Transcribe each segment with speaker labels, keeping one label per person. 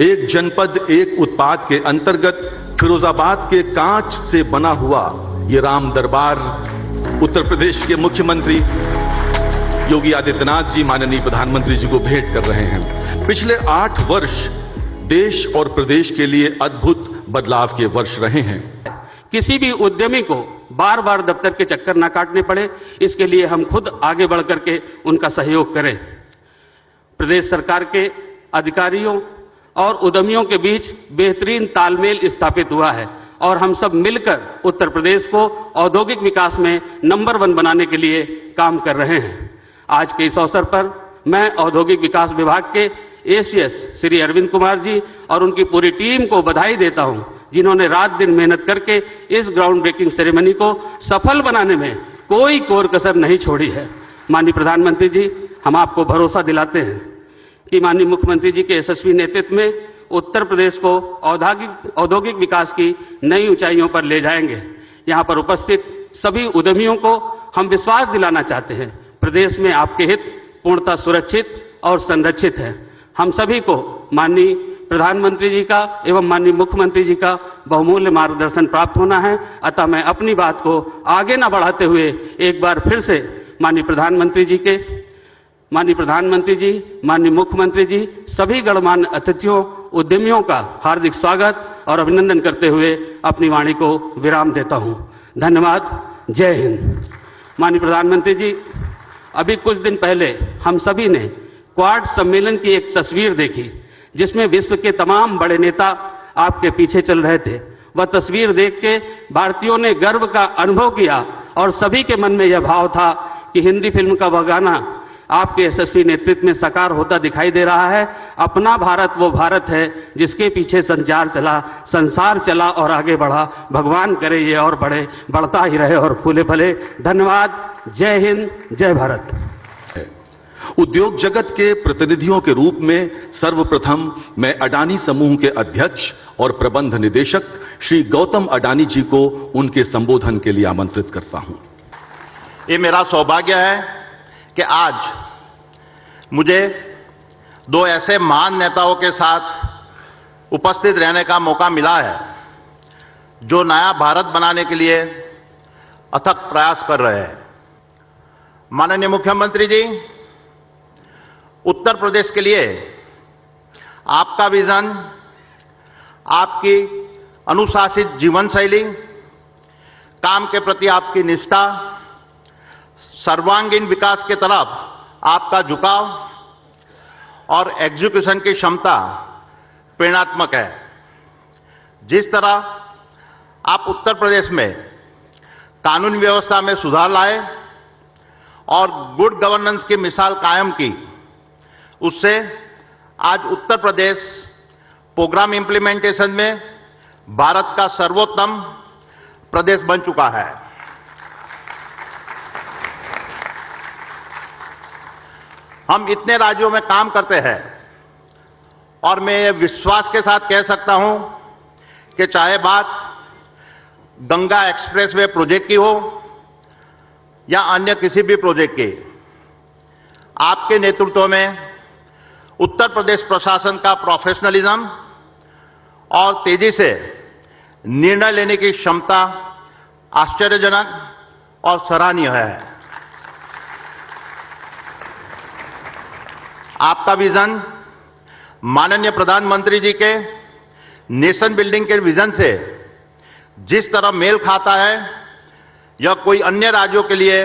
Speaker 1: एक जनपद, एक उत्पाद के अंतर्गत फिरोजाबाद के कांच से बना हुआ ये राम दरबार, उत्तर प्रदेश के मुख्यमंत्री योगी आदित्यनाथ जी, माननीय प्रधानमंत्री जी को भेंट कर रहे हैं। पिछले आठ वर्ष देश और प्रदेश के लिए अद्भुत बदलाव के वर्ष रहे हैं।
Speaker 2: किसी भी उद्यमी को बार बार दफ्तर के चक्कर ना काटने पड़े। इसके लिए हम खुद आगे बढ़ करके उनका सहयोग करें। प्रदेश सरकार के अधिकारियों और उद्यमियों के बीच बेहतरीन तालमेल स्थापित हुआ है। और हम सब मिलकर उत्तर प्रदेश को औद्योगिक विकास में नंबर वन बनाने के लिए काम कर रहे हैं। आज के इस अवसर पर मैं औद्योगिक विकास विभाग के एसीएस श्री अरविंद कुमार जी और उनकी पूरी टीम को बधाई देता हूँ, जिन्होंने रात दिन मेहनत करके इस ग्राउंड ब्रेकिंग सेरेमनी को सफल बनाने में कोई कोर कसर नहीं छोड़ी है। माननीय प्रधानमंत्री जी, हम आपको भरोसा दिलाते हैं। कि माननीय मुख्यमंत्री जी के यशस्वी नेतृत्व में उत्तर प्रदेश को औद्योगिक औद्योगिक विकास की नई ऊंचाइयों पर ले जाएँगे। यहाँ पर उपस्थित सभी उद्यमियों को हम विश्वास दिलाना चाहते हैं। प्रदेश में आपके हित पूर्णतः सुरक्षित और संरक्षित है। हम सभी को माननीय प्रधानमंत्री जी का एवं माननीय मुख्यमंत्री जी का बहुमूल्य मार्गदर्शन प्राप्त होना है। अतः मैं अपनी बात को आगे न बढ़ाते हुए एक बार फिर से माननीय प्रधानमंत्री जी के माननीय प्रधानमंत्री जी, माननीय मुख्यमंत्री जी, सभी गणमान्य अतिथियों, उद्यमियों का हार्दिक स्वागत और अभिनंदन करते हुए अपनी वाणी को विराम देता हूँ। धन्यवाद। जय हिंद। माननीय प्रधानमंत्री जी, अभी कुछ दिन पहले हम सभी ने क्वाड सम्मेलन की एक तस्वीर देखी, जिसमें विश्व के तमाम बड़े नेता आपके पीछे चल रहे थे। वह तस्वीर देख के भारतीयों ने गर्व का अनुभव किया और सभी के मन में यह भाव था कि हिंदी फ़िल्म का वह गाना आपके यशस्वी नेतृत्व में साकार होता दिखाई दे रहा है। अपना भारत वो भारत है जिसके पीछे संचार चला संसार चला और आगे बढ़ा। भगवान करे ये और बढ़े बढ़ता ही रहे और फूले फले। धन्यवाद। जय हिंद जय भारत।
Speaker 1: उद्योग जगत के प्रतिनिधियों के रूप में सर्वप्रथम मैं अडानी समूह के अध्यक्ष और प्रबंध निदेशक श्री गौतम अडानी जी को उनके संबोधन के लिए आमंत्रित करता हूँ।
Speaker 3: ये मेरा सौभाग्य है कि आज मुझे दो ऐसे महान नेताओं के साथ उपस्थित रहने का मौका मिला है, जो नया भारत बनाने के लिए अथक प्रयास कर रहे हैं। माननीय मुख्यमंत्री जी, उत्तर प्रदेश के लिए आपका विजन, आपकी अनुशासित जीवन शैली काम के प्रति आपकी निष्ठा सर्वांगीण विकास के तरफ़ आपका झुकाव और एग्जीक्यूशन की क्षमता प्रेरणात्मक है। जिस तरह आप उत्तर प्रदेश में कानून व्यवस्था में सुधार लाए और गुड गवर्नेंस की मिसाल कायम की, उससे आज उत्तर प्रदेश प्रोग्राम इंप्लीमेंटेशन में भारत का सर्वोत्तम प्रदेश बन चुका है। हम इतने राज्यों में काम करते हैं। और मैं ये विश्वास के साथ कह सकता हूँ कि चाहे बात गंगा एक्सप्रेसवे प्रोजेक्ट की हो या अन्य किसी भी प्रोजेक्ट की, आपके नेतृत्व में उत्तर प्रदेश प्रशासन का प्रोफेशनलिज्म और तेज़ी से निर्णय लेने की क्षमता आश्चर्यजनक और सराहनीय है। आपका विजन, माननीय प्रधानमंत्री जी के नेशन बिल्डिंग के विजन से जिस तरह मेल खाता है या कोई अन्य राज्यों के लिए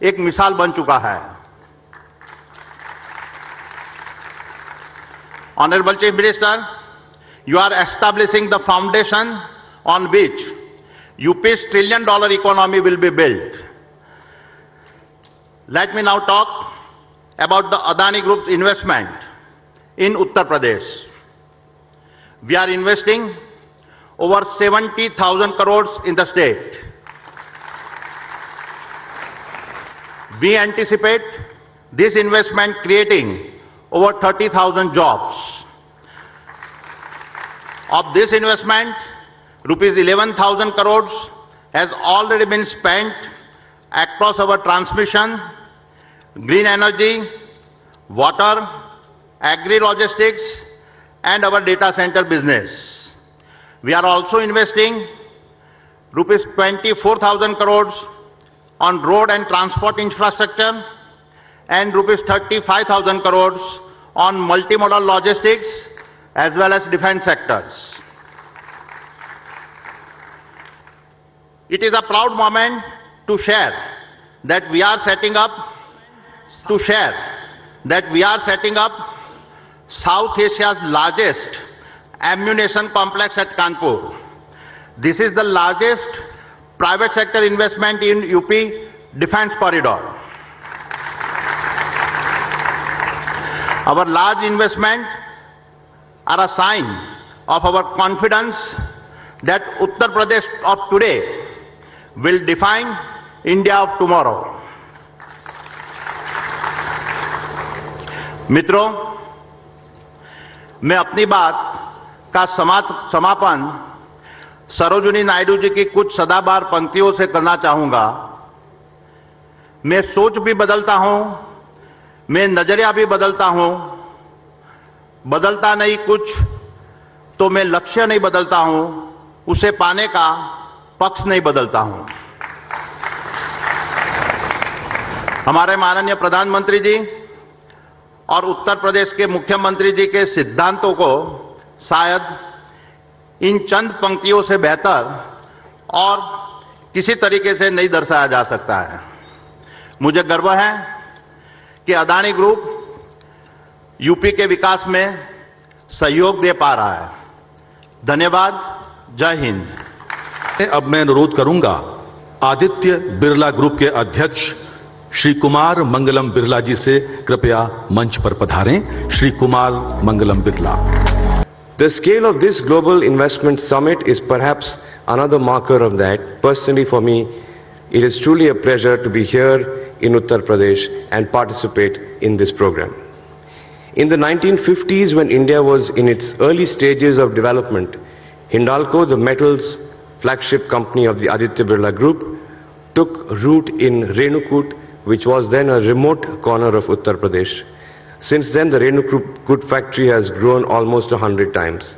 Speaker 3: एक मिसाल बन चुका है। Honourable chief minister you are establishing the foundation on which UP's trillion dollar economy will be built let me now talk about the Adani Group's investment in Uttar Pradesh. We are investing over 70,000 crores in the state. We anticipate this investment creating over 30,000 jobs. Of this investment, rupees 11,000 crores has already been spent across our transmission, green energy, water, agri-logistics and our data center business. We are also investing rupees 24,000 crores on road and transport infrastructure and rupees 35,000 crores on multimodal logistics as well as defense sectors. It is a proud moment to share that we are setting up to share that we are setting up South Asia's largest ammunition complex at Kanpur. This is the largest private sector investment in UP defense corridor. Our large investment are a sign of our confidence that Uttar Pradesh of today will define India of tomorrow. मित्रों, मैं अपनी बात का समापन सरोजिनी नायडू जी की कुछ सदाबार पंक्तियों से करना चाहूँगा। मैं सोच भी बदलता हूँ, मैं नज़रिया भी बदलता हूँ। बदलता नहीं कुछ तो मैं लक्ष्य नहीं बदलता हूँ, उसे पाने का पक्ष नहीं बदलता हूँ। हमारे माननीय प्रधानमंत्री जी और उत्तर प्रदेश के मुख्यमंत्री जी के सिद्धांतों को शायद इन चंद पंक्तियों से बेहतर और किसी तरीके से नहीं दर्शाया जा सकता है। मुझे गर्व है कि अदानी ग्रुप यूपी के विकास में सहयोग दे पा रहा है। धन्यवाद। जय हिंद।
Speaker 1: अब मैं अनुरोध करूँगा आदित्य बिरला ग्रुप के अध्यक्ष श्री कुमार मंगलम बिरला जी से कृपया मंच पर पधारें Shri Kumar Mangalam Birla
Speaker 4: The scale of this global investment summit is perhaps another marker of that. Personally, for me, it is truly a pleasure to be here in Uttar Pradesh and participate in this program. In the 1950s, when India was in its early stages of development, Hindalco, the metals flagship company of the Aditya Birla Group, took root in Renukut, which was then a remote corner of Uttar Pradesh. Since then, the Renukut factory has grown almost 100 times.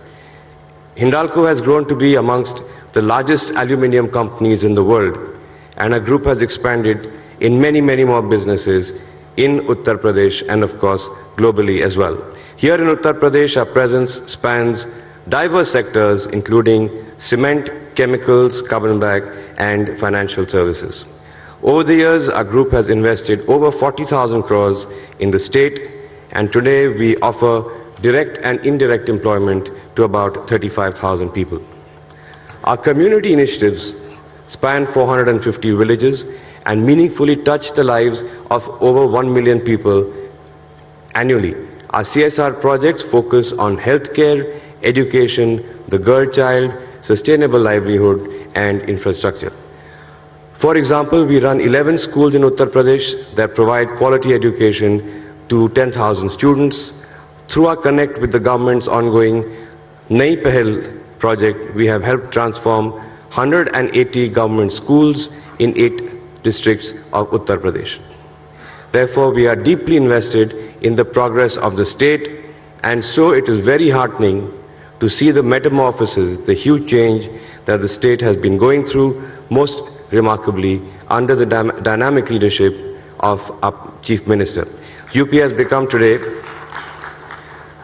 Speaker 4: Hindalco has grown to be amongst the largest aluminium companies in the world, and our group has expanded in many, many more businesses in Uttar Pradesh and, of course, globally as well. Here in Uttar Pradesh, our presence spans diverse sectors, including cement, chemicals, carbon black, and financial services. Over the years, our group has invested over 40,000 crores in the state, and today we offer direct and indirect employment to about 35,000 people. Our community initiatives span 450 villages and meaningfully touch the lives of over 1 million people annually. Our CSR projects focus on healthcare, education, the girl child, sustainable livelihood, and infrastructure. For example, we run 11 schools in Uttar Pradesh that provide quality education to 10,000 students. Through our connect with the government's ongoing Nai Pahel project, we have helped transform 180 government schools in eight districts of Uttar Pradesh. Therefore, we are deeply invested in the progress of the state, and so it is very heartening to see the metamorphosis, the huge change that the state has been going through, most remarkably under the dam- dynamic leadership of our Chief Minister. UP has become today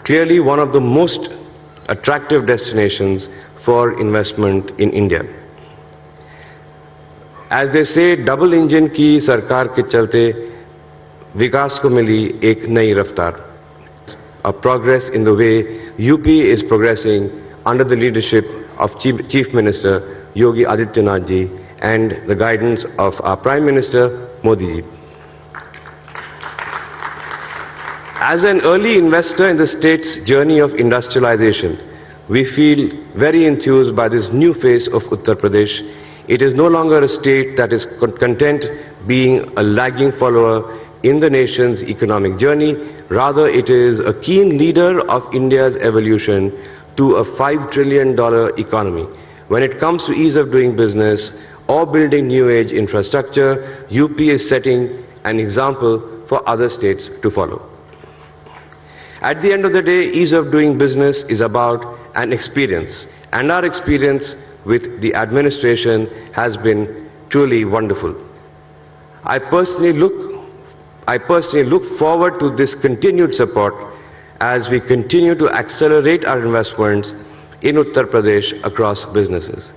Speaker 4: clearly one of the most attractive destinations for investment in India. As they say, double engine की सरकार के चलते विकास को मिली एक नई रफ्तार a progress in the way UP is progressing under the leadership of Chief, Chief Minister Yogi Adityanath ji and the guidance of our Prime Minister Modi. As an early investor in the state's journey of industrialization, we feel very enthused by this new phase of Uttar Pradesh. It is no longer a state that is content being a lagging follower in the nation's economic journey. Rather, it is a keen leader of India's evolution to a $5 trillion economy. When it comes to ease of doing business or building new age infrastructure, UP is setting an example for other states to follow. At the end of the day, ease of doing business is about an experience, and our experience with the administration has been truly wonderful. I personally look, I personally look forward to this continued support as we continue to accelerate our investments in Uttar Pradesh across businesses.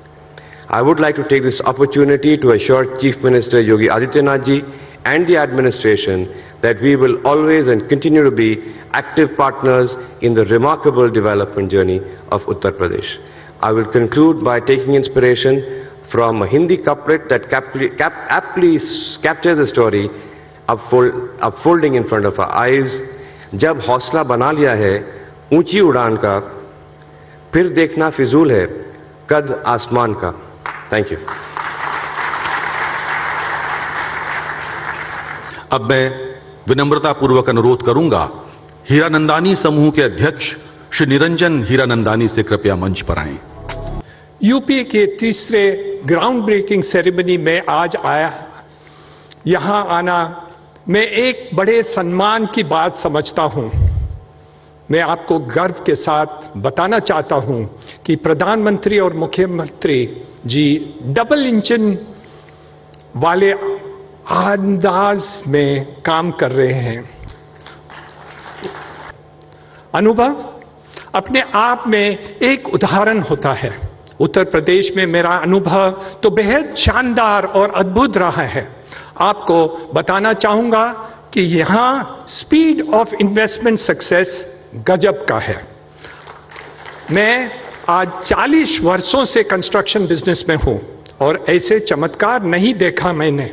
Speaker 4: I would like to take this opportunity to assure Chief Minister Yogi Adityanath ji and the administration that we will always and continue to be active partners in the remarkable development journey of Uttar Pradesh. I will conclude by taking inspiration from a Hindi couplet that captly, cap, aptly captures the story upfold, upfolding in front of our eyes. जब हौसला बना लिया है ऊंची उड़ान का फिर देखना फिजूल है कद आसमान का थैंक यू
Speaker 1: अब मैं विनम्रता पूर्वक अनुरोध करूँगा, हीरानंदानी समूह के अध्यक्ष श्री निरंजन हीरानंदानी से कृपया मंच पर आए।
Speaker 5: यूपी के तीसरे ग्राउंड ब्रेकिंग सेरेमनी में आज आया। यहाँ आना मैं एक बड़े सम्मान की बात समझता हूँ। मैं आपको गर्व के साथ बताना चाहता हूँ कि प्रधानमंत्री और मुख्यमंत्री जी डबल इंजन वाले अंदाज में काम कर रहे हैं। अनुभव, अपने आप में एक उदाहरण होता है। उत्तर प्रदेश में मेरा अनुभव तो बेहद शानदार और अद्भुत रहा है। आपको बताना चाहूँगा कि यहाँ स्पीड ऑफ़ इन्वेस्टमेंट सक्सेस गजब का है। मैं आज 40 वर्षों से कंस्ट्रक्शन बिज़नेस में हूँ और ऐसे चमत्कार नहीं देखा मैंने।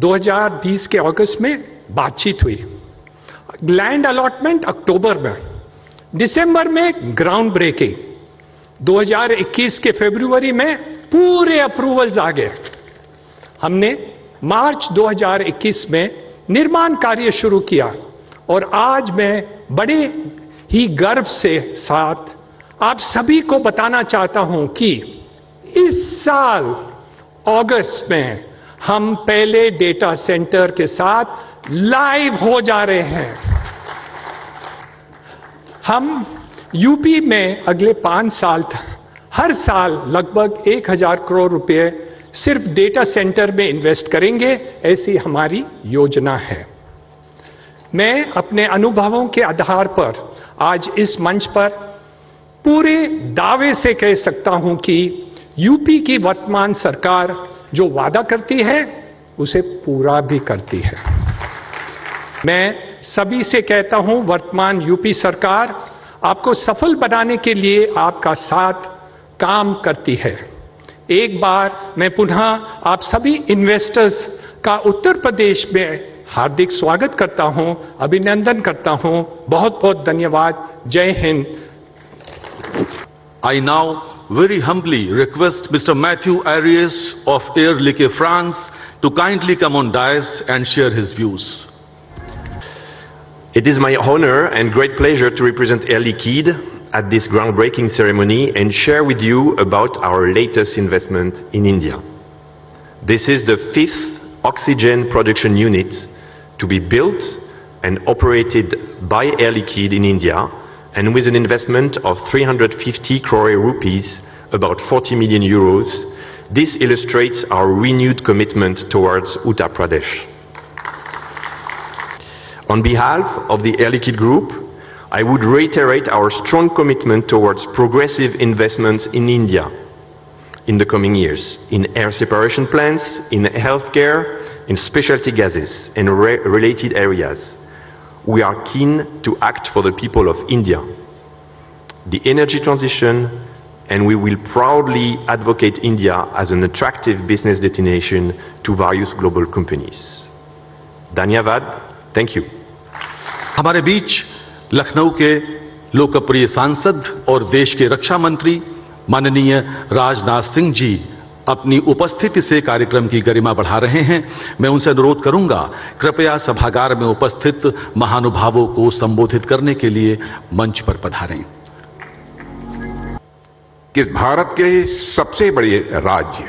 Speaker 5: 2020 के अगस्त में बातचीत हुई। लैंड अलॉटमेंट अक्टूबर में, दिसंबर में ग्राउंड ब्रेकिंग 2021 के फरवरी में पूरे अप्रूवल्स आ गए। हमने मार्च 2021 में निर्माण कार्य शुरू किया और आज मैं बड़े ही गर्व से साथ आप सभी को बताना चाहता हूँ कि इस साल अगस्त में हम पहले डेटा सेंटर के साथ लाइव हो जा रहे हैं। हम यूपी में अगले पाँच साल हर साल लगभग एक हज़ार करोड़ रुपए सिर्फ़ डेटा सेंटर में इन्वेस्ट करेंगे, ऐसी हमारी योजना है। मैं अपने अनुभवों के आधार पर आज इस मंच पर पूरे दावे से कह सकता हूँ कि यूपी की वर्तमान सरकार जो वादा करती है, उसे पूरा भी करती है। मैं सभी से कहता हूँ, वर्तमान यूपी सरकार आपको सफल बनाने के लिए आपका साथ काम करती है। एक बार मैं पुनः आप सभी इन्वेस्टर्स का उत्तर प्रदेश में हार्दिक स्वागत करता हूँ, अभिनंदन करता हूँ। बहुत बहुत धन्यवाद। जय Hind.
Speaker 1: I now very humbly request Mr. Matthew Arias of Air Liquide France to kindly come on dais and share his views.
Speaker 6: It is my honor and great pleasure to represent Air Liquide at this groundbreaking ceremony and share with you about our latest investment in India. This is the fifth oxygen production unit to be built and operated by Air Liquide in India and with an investment of 350 crore rupees, about 40 million euros. This illustrates our renewed commitment towards Uttar Pradesh. On behalf of the Air Liquide Group, I would reiterate our strong commitment towards progressive investments in India in the coming years, in air separation plants, in healthcare, in specialty gases and related areas We are keen to act for the people of India, the energy transition, and we will proudly advocate India as an attractive business destination to various global companies. Dhanyavad, thank you.
Speaker 1: हमारे बीच लखनऊ के लोकप्रिय सांसद और देश के रक्षा मंत्री माननीय राजनाथ सिंह जी अपनी उपस्थिति से कार्यक्रम की गरिमा बढ़ा रहे हैं। मैं उनसे अनुरोध करूँगा, कृपया सभागार में उपस्थित महानुभावों को संबोधित करने के लिए मंच पर पधारें।
Speaker 7: कि भारत के सबसे बड़े राज्य?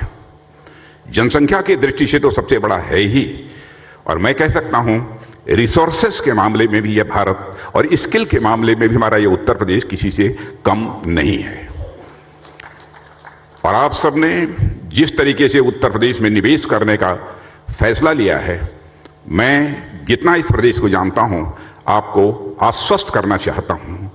Speaker 7: जनसंख्या की दृष्टि से तो सबसे बड़ा है ही। और मैं कह सकता हूँ रिसोर्सेस के मामले में भी यह भारत और स्किल के मामले में भी हमारा यह उत्तर प्रदेश किसी से कम नहीं है। और आप सबने जिस तरीके से उत्तर प्रदेश में निवेश करने का फैसला लिया है, मैं जितना इस प्रदेश को जानता हूँ, आपको आश्वस्त करना चाहता हूँ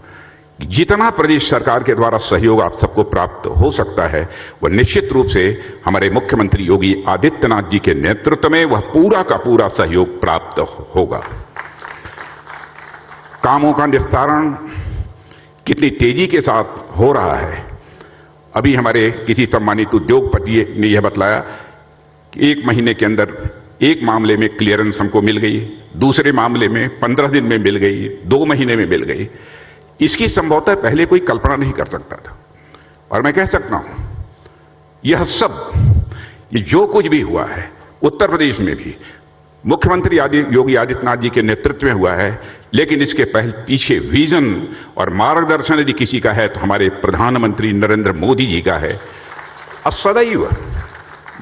Speaker 7: जितना प्रदेश सरकार के द्वारा सहयोग आप सबको प्राप्त हो सकता है, वह निश्चित रूप से हमारे मुख्यमंत्री योगी आदित्यनाथ जी के नेतृत्व में वह पूरा का पूरा सहयोग प्राप्त होगा। कामों का निस्तारण कितनी तेज़ी के साथ हो रहा है अभी हमारे किसी सम्मानित उद्योगपति ने यह बतलाया कि एक महीने के अंदर एक मामले में क्लियरेंस हमको मिल गई, दूसरे मामले में पंद्रह दिन में मिल गई, दो महीने में मिल गई। इसकी संभवतः पहले कोई कल्पना नहीं कर सकता था। और मैं कह सकता हूँ, यह सब जो कुछ भी हुआ है, उत्तर प्रदेश में भी मुख्यमंत्री आदि योगी आदित्यनाथ जी के नेतृत्व में हुआ है, लेकिन इसके पहले, पीछे विजन और मार्गदर्शन यदि किसी का है तो हमारे प्रधानमंत्री नरेंद्र मोदी जी का है। और सदैव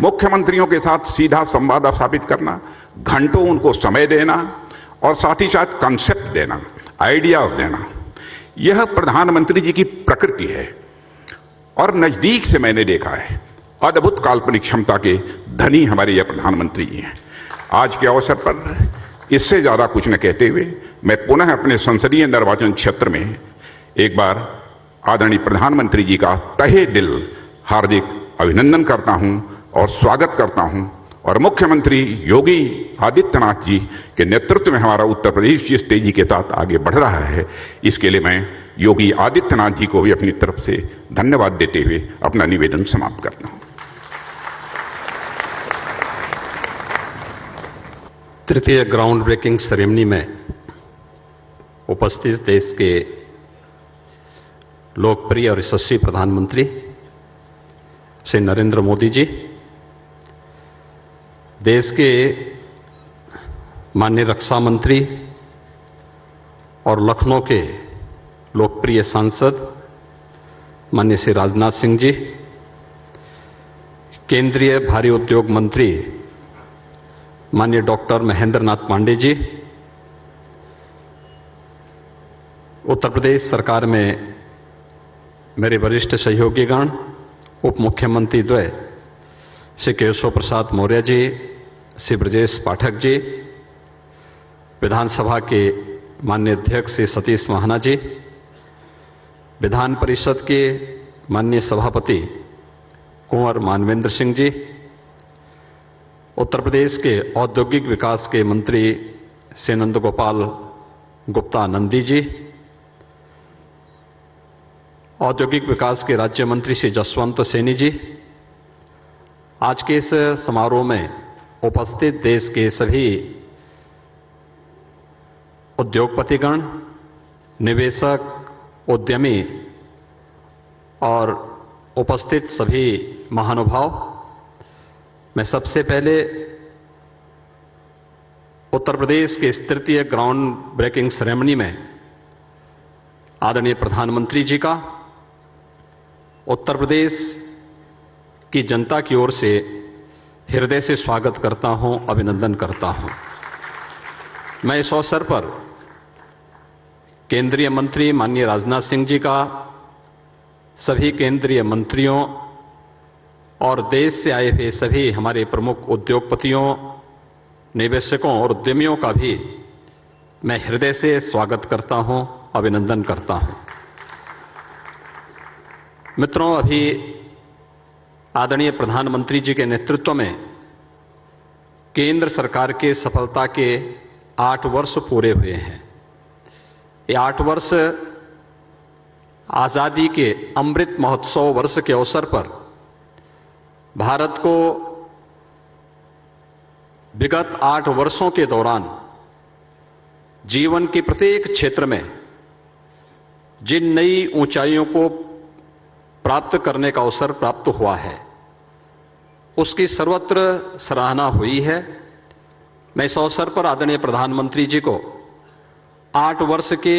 Speaker 7: मुख्यमंत्रियों के साथ सीधा संवाद स्थापित करना, घंटों उनको समय देना और साथ ही साथ कंसेप्ट देना आइडिया देना, यह प्रधानमंत्री जी की प्रकृति है। और नज़दीक से मैंने देखा है, अद्भुत काल्पनिक क्षमता के धनी हमारे यह प्रधानमंत्री जी हैं। आज के अवसर पर इससे ज़्यादा कुछ न कहते हुए मैं पुनः अपने संसदीय निर्वाचन क्षेत्र में एक बार आदरणीय प्रधानमंत्री जी का तहे दिल हार्दिक अभिनंदन करता हूँ और स्वागत करता हूँ। और मुख्यमंत्री योगी आदित्यनाथ जी के नेतृत्व में हमारा उत्तर प्रदेश जिस तेज़ी के साथ आगे बढ़ रहा है, इसके लिए मैं योगी आदित्यनाथ जी को भी अपनी तरफ़ से धन्यवाद देते हुए अपना निवेदन समाप्त करता हूँ।
Speaker 8: तृतीय ग्राउंड ब्रेकिंग सेरेमनी में उपस्थित देश के लोकप्रिय और यशस्वी प्रधानमंत्री श्री नरेंद्र मोदी जी। देश के माननीय रक्षा मंत्री और लखनऊ के लोकप्रिय सांसद माननीय श्री राजनाथ सिंह जी। केंद्रीय भारी उद्योग मंत्री माननीय डॉक्टर महेंद्र नाथ पांडे जी, उत्तर प्रदेश सरकार में मेरे वरिष्ठ सहयोगीगण, उप मुख्यमंत्री द्वय, श्री केशव प्रसाद मौर्य जी, श्री ब्रजेश पाठक जी, विधानसभा के माननीय अध्यक्ष श्री सतीश महाना जी, विधान परिषद के माननीय सभापति कुंवर मानवेंद्र सिंह जी उत्तर प्रदेश के औद्योगिक विकास के मंत्री श्री नंद गोपाल गुप्ता नंदी जी, औद्योगिक विकास के राज्य मंत्री श्री जसवंत सैनी जी, आज के इस समारोह में उपस्थित देश के सभी उद्योगपतिगण, निवेशक, उद्यमी और उपस्थित सभी महानुभाव मैं सबसे पहले उत्तर प्रदेश के तृतीय ग्राउंड ब्रेकिंग सेरेमनी में आदरणीय प्रधानमंत्री जी का, उत्तर प्रदेश की जनता की ओर से हृदय से स्वागत करता हूँ, अभिनंदन करता हूँ। मैं इस अवसर पर केंद्रीय मंत्री माननीय राजनाथ सिंह जी का, सभी केंद्रीय मंत्रियों और देश से आए हुए सभी हमारे प्रमुख उद्योगपतियों, निवेशकों और उद्यमियों का भी मैं हृदय से स्वागत करता हूँ, अभिनंदन करता हूँ। मित्रों, अभी आदरणीय प्रधानमंत्री जी के नेतृत्व में केंद्र सरकार के सफलता के आठ वर्ष पूरे हुए हैं। ये आठ वर्ष आज़ादी के अमृत महोत्सव वर्ष के अवसर पर भारत को विगत आठ वर्षों के दौरान जीवन के प्रत्येक क्षेत्र में जिन नई ऊंचाइयों को प्राप्त करने का अवसर प्राप्त हुआ है, उसकी सर्वत्र सराहना हुई है। मैं इस अवसर पर आदरणीय प्रधानमंत्री जी को आठ वर्ष के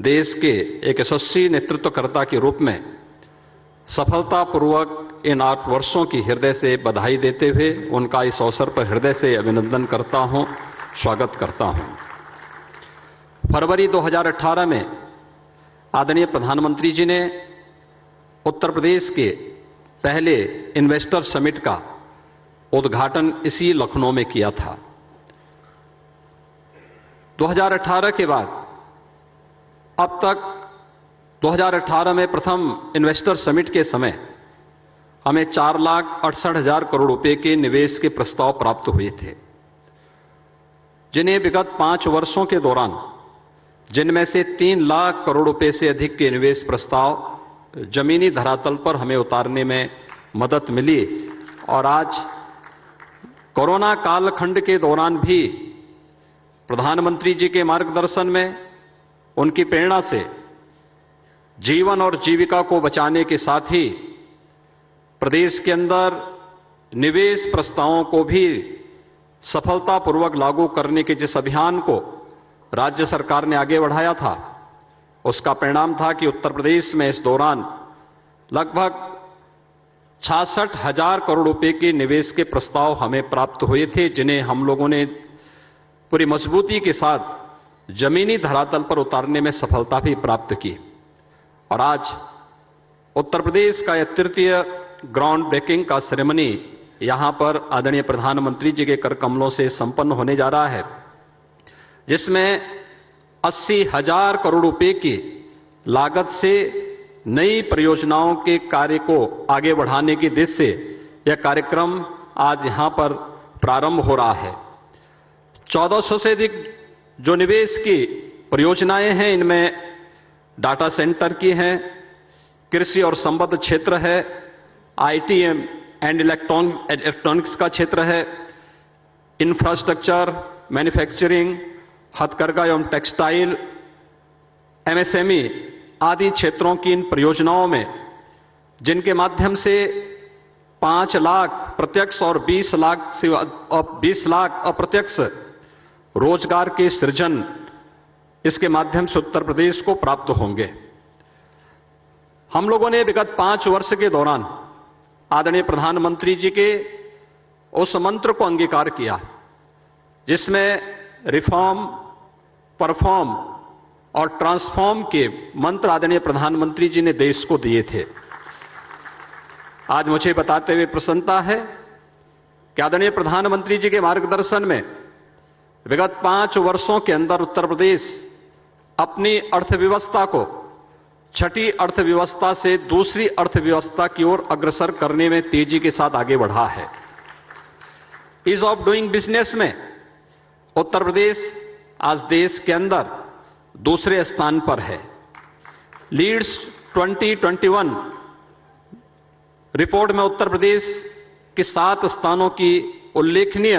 Speaker 8: देश के एक यशस्वी नेतृत्वकर्ता के रूप में सफलतापूर्वक इन आठ वर्षों की हृदय से बधाई देते हुए उनका इस अवसर पर हृदय से अभिनंदन करता हूँ, स्वागत करता हूँ। फरवरी 2018 में आदरणीय प्रधानमंत्री जी ने उत्तर प्रदेश के पहले इन्वेस्टर समिट का उद्घाटन इसी लखनऊ में किया था। 2018 के बाद अब तक 2018 में प्रथम इन्वेस्टर समिट के समय हमें चार लाख अड़सठ हज़ार करोड़ रुपए के निवेश के प्रस्ताव प्राप्त हुए थे। जिन्हें विगत पाँच वर्षों के दौरान, जिनमें से तीन लाख करोड़ रुपए से अधिक के निवेश प्रस्ताव जमीनी धरातल पर हमें उतारने में मदद मिली और आज कोरोना कालखंड के दौरान भी प्रधानमंत्री जी के मार्गदर्शन में उनकी प्रेरणा से जीवन और जीविका को बचाने के साथ ही प्रदेश के अंदर निवेश प्रस्तावों को भी सफलतापूर्वक लागू करने के जिस अभियान को राज्य सरकार ने आगे बढ़ाया था, उसका परिणाम था कि उत्तर प्रदेश में इस दौरान लगभग छासठ हज़ार करोड़ रुपए के निवेश के प्रस्ताव हमें प्राप्त हुए थे, जिन्हें हम लोगों ने पूरी मजबूती के साथ जमीनी धरातल पर उतारने में सफलता भी प्राप्त की। और आज उत्तर प्रदेश का यह तृतीय ग्राउंड ब्रेकिंग का सेरेमनी यहाँ पर आदरणीय प्रधानमंत्री जी के कर कमलों से संपन्न होने जा रहा है, जिसमें अस्सी हज़ार करोड़ रुपए की लागत से नई परियोजनाओं के कार्य को आगे बढ़ाने की दिशा से यह कार्यक्रम आज यहाँ पर प्रारंभ हो रहा है। 1400 से अधिक जो निवेश की परियोजनाएँ हैं, इनमें डाटा सेंटर की हैं, कृषि और संबद्ध क्षेत्र है, आईटीएम एंड इलेक्ट्रॉन, इलेक्ट्रॉनिक्स का क्षेत्र है, इंफ्रास्ट्रक्चर, मैन्युफैक्चरिंग, हथकरघा एवं टेक्सटाइल, एमएसएमई आदि क्षेत्रों की इन परियोजनाओं में, जिनके माध्यम से पाँच लाख प्रत्यक्ष और बीस लाख से बीस लाख अप्रत्यक्ष रोज़गार के सृजन इसके माध्यम से उत्तर प्रदेश को प्राप्त होंगे। हम लोगों ने विगत पाँच वर्ष के दौरान आदरणीय प्रधानमंत्री जी के उस मंत्र को अंगीकार किया, जिसमें रिफॉर्म परफॉर्म और ट्रांसफॉर्म के मंत्र आदरणीय प्रधानमंत्री जी ने देश को दिए थे। आज मुझे बताते हुए प्रसन्नता है कि आदरणीय प्रधानमंत्री जी के मार्गदर्शन में विगत पाँच वर्षों के अंदर उत्तर प्रदेश अपनी अर्थव्यवस्था को, छठी अर्थव्यवस्था से दूसरी अर्थव्यवस्था की ओर अग्रसर करने में तेज़ी के साथ आगे बढ़ा है। इज़ ऑफ़ डूइंग बिज़नेस में उत्तर प्रदेश आज देश के अंदर दूसरे स्थान पर है। लीड्स 2021 रिपोर्ट में उत्तर प्रदेश के सात स्थानों की उल्लेखनीय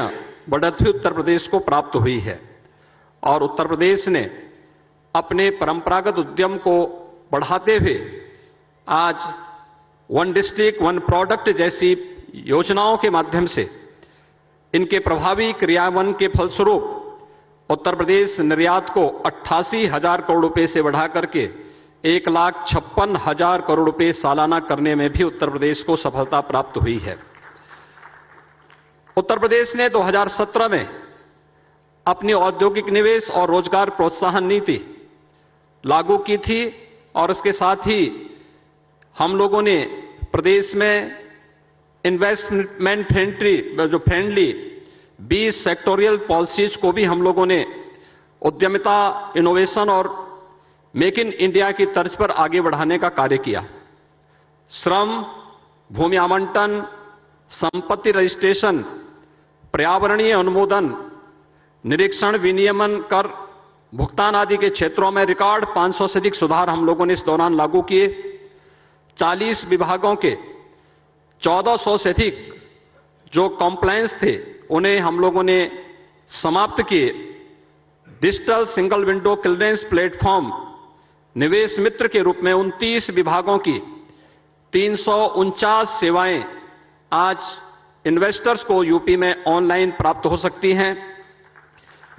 Speaker 8: बढ़त उत्तर प्रदेश को प्राप्त हुई है। और उत्तर प्रदेश ने अपने परंपरागत उद्यम को बढ़ाते हुए आज वन डिस्ट्रिक्ट, वन प्रोडक्ट जैसी योजनाओं के माध्यम से इनके प्रभावी क्रियान्वयन के फलस्वरूप उत्तर प्रदेश निर्यात को अट्ठासी हज़ार करोड़ रुपए से बढ़ा करके एक लाख छप्पन हज़ार करोड़ रुपए सालाना करने में भी उत्तर प्रदेश को सफलता प्राप्त हुई है। उत्तर प्रदेश ने 2017 में अपनी औद्योगिक निवेश और रोज़गार प्रोत्साहन नीति लागू की थी और इसके साथ ही हम लोगों ने प्रदेश में इन्वेस्टमेंट फ्रेंडली जो फ्रेंडली बीस सेक्टोरियल पॉलिसीज़ को भी हम लोगों ने उद्यमिता इनोवेशन और मेक इन इंडिया की तर्ज पर आगे बढ़ाने का कार्य किया। श्रम, भूमि आवंटन, संपत्ति रजिस्ट्रेशन, पर्यावरणीय अनुमोदन, निरीक्षण, विनियमन कर भुगतान आदि के क्षेत्रों में रिकॉर्ड 500 से अधिक सुधार हम लोगों ने इस दौरान लागू किए। 40 विभागों के 1400 से अधिक जो कॉम्प्लायंस थे, उन्हें हम लोगों ने समाप्त किए। Digital single window clearance platform Nivesh Mitra के रूप में 29 विभागों की तीन सौ उनचास सेवाएँ आज इन्वेस्टर्स को यूपी में ऑनलाइन प्राप्त हो सकती हैं।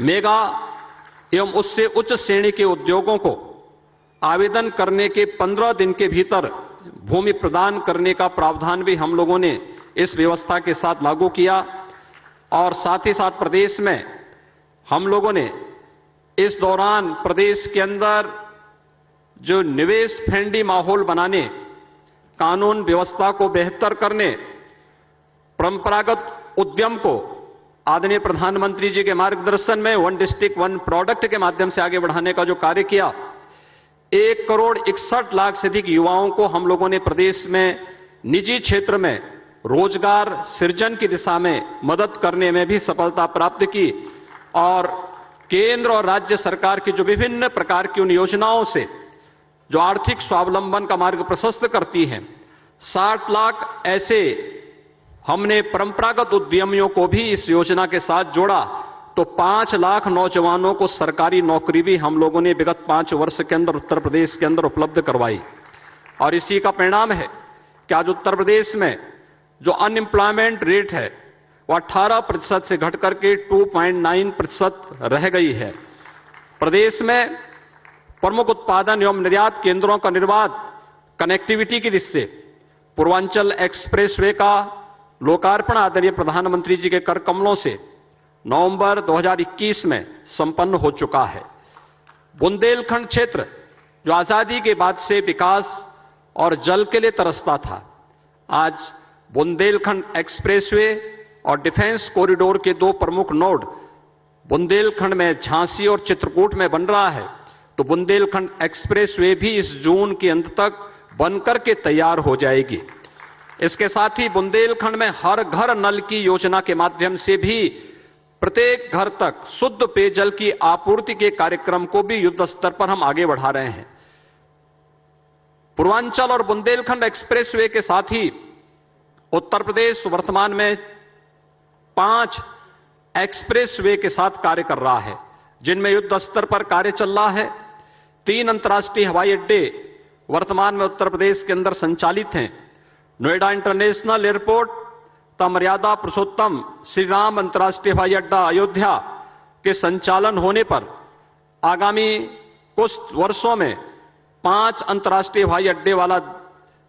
Speaker 8: मेगा एवं उससे उच्च श्रेणी के उद्योगों को आवेदन करने के 15 दिन के भीतर भूमि प्रदान करने का प्रावधान भी हम लोगों ने इस व्यवस्था के साथ लागू किया। और साथ ही साथ प्रदेश में हम लोगों ने इस दौरान प्रदेश के अंदर जो निवेश फ्रेंडली माहौल बनाने, कानून व्यवस्था को बेहतर करने, परंपरागत उद्यम को आदरणीय प्रधानमंत्री जी के मार्गदर्शन में वन डिस्ट्रिक्ट वन प्रोडक्ट के माध्यम से आगे बढ़ाने का जो कार्य किया, एक करोड़ इकसठ लाख से अधिक युवाओं को हम लोगों ने प्रदेश में निजी क्षेत्र में रोज़गार सृजन की दिशा में मदद करने में भी सफलता प्राप्त की और केंद्र और राज्य सरकार की जो विभिन्न प्रकार की उन योजनाओं से जो आर्थिक स्वावलंबन का मार्ग प्रशस्त करती हैं 60 लाख ऐसे हमने परंपरागत उद्यमियों को भी इस योजना के साथ जोड़ा तो पाँच लाख नौजवानों को सरकारी नौकरी भी हम लोगों ने विगत पाँच वर्ष के अंदर उत्तर प्रदेश के अंदर उपलब्ध करवाई। और इसी का परिणाम है कि आज उत्तर प्रदेश में जो अनएम्प्लॉयमेंट रेट है वह 18 प्रतिशत से घट करके 2.9 प्रतिशत रह गई है। प्रदेश में प्रमुख उत्पादन एवं निर्यात केंद्रों का निर्बाध कनेक्टिविटी की दृष्टि पूर्वांचल एक्सप्रेसवे का लोकार्पण आदरणीय प्रधानमंत्री जी के कर कमलों से नवंबर 2021 में संपन्न हो चुका है। बुंदेलखंड क्षेत्र, जो आज़ादी के बाद से विकास और जल के लिए तरसता था, आज बुंदेलखंड एक्सप्रेसवे और डिफेंस कॉरिडोर के दो प्रमुख नोड बुंदेलखंड में झांसी और चित्रकूट में बन रहा है तो बुंदेलखंड एक्सप्रेसवे भी इस जून के अंत तक बनकर के तैयार हो जाएगी। इसके साथ ही बुंदेलखंड में हर घर नल की योजना के माध्यम से भी प्रत्येक घर तक शुद्ध पेयजल की आपूर्ति के कार्यक्रम को भी युद्ध स्तर पर हम आगे बढ़ा रहे हैं। पूर्वांचल और बुंदेलखंड एक्सप्रेसवे के साथ ही उत्तर प्रदेश वर्तमान में पाँच एक्सप्रेसवे के साथ कार्य कर रहा है, जिनमें युद्ध स्तर पर कार्य चल रहा है। तीन अंतर्राष्ट्रीय हवाई अड्डे वर्तमान में उत्तर प्रदेश के अंदर संचालित हैं। नोएडा इंटरनेशनल एयरपोर्ट तथा मर्यादा पुरुषोत्तम श्री राम अंतर्राष्ट्रीय हवाई अड्डा, अयोध्या के संचालन होने पर आगामी कुछ वर्षों में पाँच अंतर्राष्ट्रीय हवाई अड्डे वाला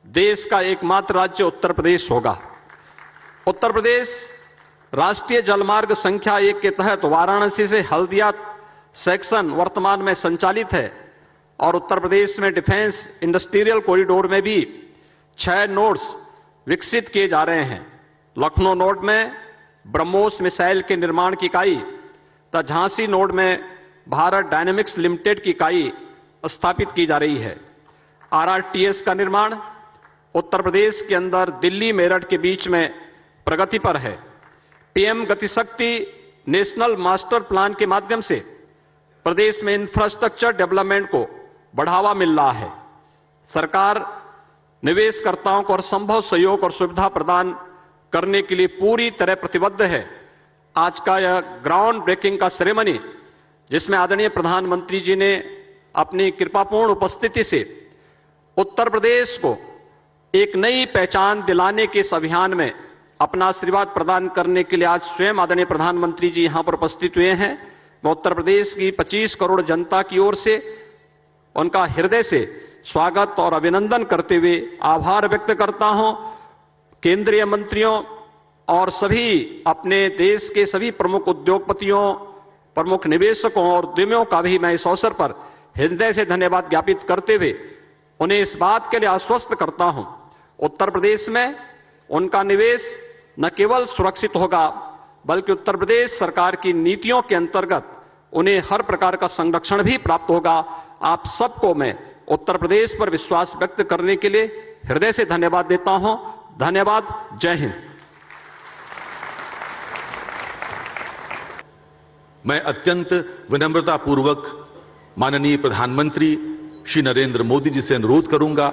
Speaker 8: देश का एकमात्र राज्य उत्तर प्रदेश होगा। उत्तर प्रदेश राष्ट्रीय जलमार्ग संख्या एक के तहत वाराणसी से हल्दिया सेक्शन वर्तमान में संचालित है और उत्तर प्रदेश में डिफेंस इंडस्ट्रियल कॉरिडोर में भी छह नोड्स विकसित किए जा रहे हैं। लखनऊ नोड में ब्रह्मोस मिसाइल के निर्माण की इकाई, तथा झांसी नोड में भारत डायनेमिक्स लिमिटेड की इकाई स्थापित की जा रही है। आरआरटीएस का निर्माण उत्तर प्रदेश के अंदर दिल्ली मेरठ के बीच में प्रगति पर है। PM Gatishakti national master plan के माध्यम से प्रदेश में इंफ्रास्ट्रक्चर डेवलपमेंट को बढ़ावा मिल रहा है। सरकार निवेशकर्ताओं को हर संभव सहयोग और सुविधा प्रदान करने के लिए पूरी तरह प्रतिबद्ध है। आज का यह ग्राउंड ब्रेकिंग का सेरेमनी जिसमें आदरणीय प्रधानमंत्री जी ने अपनी कृपापूर्ण उपस्थिति से उत्तर प्रदेश को एक नई पहचान दिलाने के इस अभियान में अपना आशीर्वाद प्रदान करने के लिए आज स्वयं आदरणीय प्रधानमंत्री जी यहाँ पर उपस्थित हुए हैं। मैं उत्तर प्रदेश की 25 करोड़ जनता की ओर से, उनका हृदय से स्वागत और अभिनंदन करते हुए आभार व्यक्त करता हूँ। केंद्रीय मंत्रियों और सभी अपने देश के सभी प्रमुख उद्योगपतियों, प्रमुख निवेशकों और उद्यमियों का भी मैं इस अवसर पर हृदय से धन्यवाद ज्ञापित करते हुए उन्हें इस बात के लिए आश्वस्त करता हूँ। उत्तर प्रदेश में उनका निवेश न केवल सुरक्षित होगा, बल्कि उत्तर प्रदेश सरकार की नीतियों के अंतर्गत उन्हें हर प्रकार का संरक्षण भी प्राप्त होगा। आप सबको मैं उत्तर प्रदेश पर विश्वास व्यक्त करने के लिए हृदय से धन्यवाद देता हूँ। धन्यवाद। जय हिंद।
Speaker 1: मैं अत्यंत विनम्रता पूर्वक माननीय प्रधानमंत्री श्री नरेंद्र मोदी जी से अनुरोध करूँगा,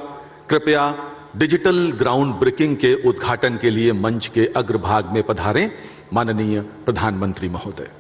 Speaker 1: कृपया डिजिटल ग्राउंड ब्रेकिंग के उद्घाटन के लिए मंच के अग्रभाग में पधारें माननीय प्रधानमंत्री महोदय।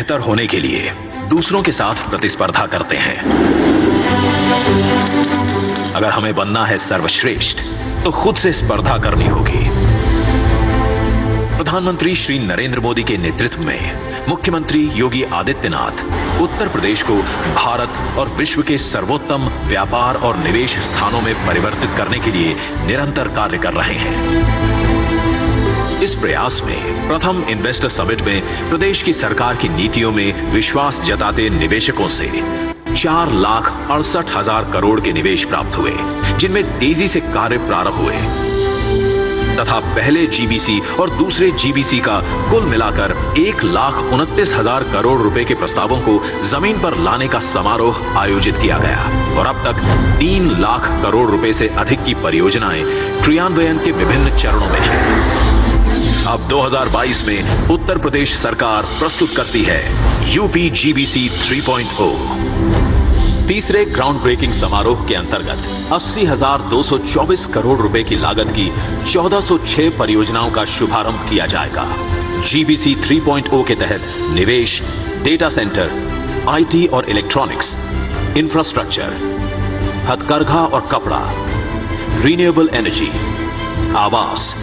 Speaker 9: बेहतर होने के लिए दूसरों के साथ प्रतिस्पर्धा करते हैं। अगर हमें बनना है सर्वश्रेष्ठ तो खुद से स्पर्धा करनी होगी। प्रधानमंत्री श्री नरेंद्र मोदी के नेतृत्व में मुख्यमंत्री योगी आदित्यनाथ उत्तर प्रदेश को भारत और विश्व के सर्वोत्तम व्यापार और निवेश स्थानों में परिवर्तित करने के लिए निरंतर कार्य कर रहे हैं। इस प्रयास में प्रथम इन्वेस्टर समिट में प्रदेश की सरकार की नीतियों में विश्वास जताते निवेशकों से चार लाख अड़सठ हज़ार करोड़ के निवेश प्राप्त हुए, जिनमें तेज़ी से कार्य प्रारंभ हुए तथा पहले जीबीसी और दूसरे जीबीसी का कुल मिलाकर एक लाख उनतीस हज़ार करोड़ रुपए के प्रस्तावों को ज़मीन पर लाने का समारोह आयोजित किया गया और अब तक तीन लाख करोड़ रुपए से अधिक की परियोजनाएँ क्रियान्वयन के विभिन्न चरणों में हैं। अब 2022 में उत्तर प्रदेश सरकार प्रस्तुत करती है यूपी जीबीसी 3.0 तीसरे ग्राउंड ब्रेकिंग समारोह के अंतर्गत 80,224 करोड़ रुपए की लागत की 1406 परियोजनाओं का शुभारंभ किया जाएगा। जीबीसी 3.0 के तहत निवेश डेटा सेंटर आईटी और इलेक्ट्रॉनिक्स इंफ्रास्ट्रक्चर हथकरघा और कपड़ा रीन्यूएबल एनर्जी आवास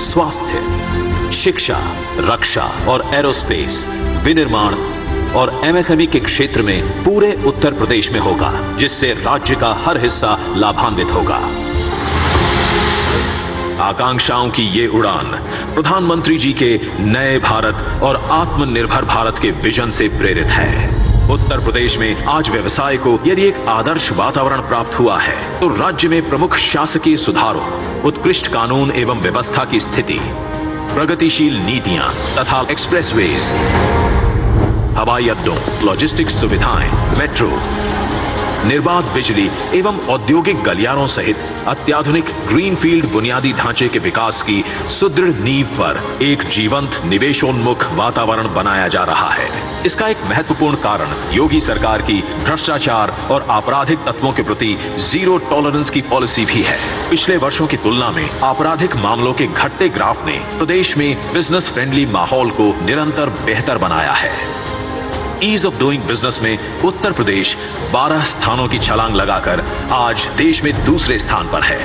Speaker 9: स्वास्थ्य, शिक्षा, रक्षा और एरोस्पेस विनिर्माण और एमएसएमई के क्षेत्र में पूरे उत्तर प्रदेश में होगा, जिससे राज्य का हर हिस्सा लाभान्वित होगा। आकांक्षाओं की ये उड़ान प्रधानमंत्री जी के नए भारत और आत्मनिर्भर भारत के विजन से प्रेरित है। उत्तर प्रदेश में आज व्यवसाय को यदि एक आदर्श वातावरण प्राप्त हुआ है तो राज्य में प्रमुख शासकीय सुधारों, उत्कृष्ट कानून एवं व्यवस्था की स्थिति, प्रगतिशील नीतियाँ तथा एक्सप्रेसवेज हवाई अड्डों लॉजिस्टिक्स सुविधाएँ मेट्रो निर्बाध बिजली एवं औद्योगिक गलियारों सहित अत्याधुनिक ग्रीनफील्ड बुनियादी ढांचे के विकास की सुदृढ़ नींव पर एक जीवंत निवेशोन्मुख वातावरण बनाया जा रहा है। इसका एक महत्वपूर्ण कारण योगी सरकार की भ्रष्टाचार और आपराधिक तत्वों के प्रति ज़ीरो टॉलरेंस की पॉलिसी भी है। पिछले वर्षों की तुलना में आपराधिक मामलों के घटते ग्राफ ने प्रदेश में बिज़नेस फ्रेंडली माहौल को निरंतर बेहतर बनाया है। ईज ऑफ़ डूइंग बिज़नेस में उत्तर प्रदेश 12 स्थानों की छलांग लगाकर आज देश में दूसरे स्थान पर है।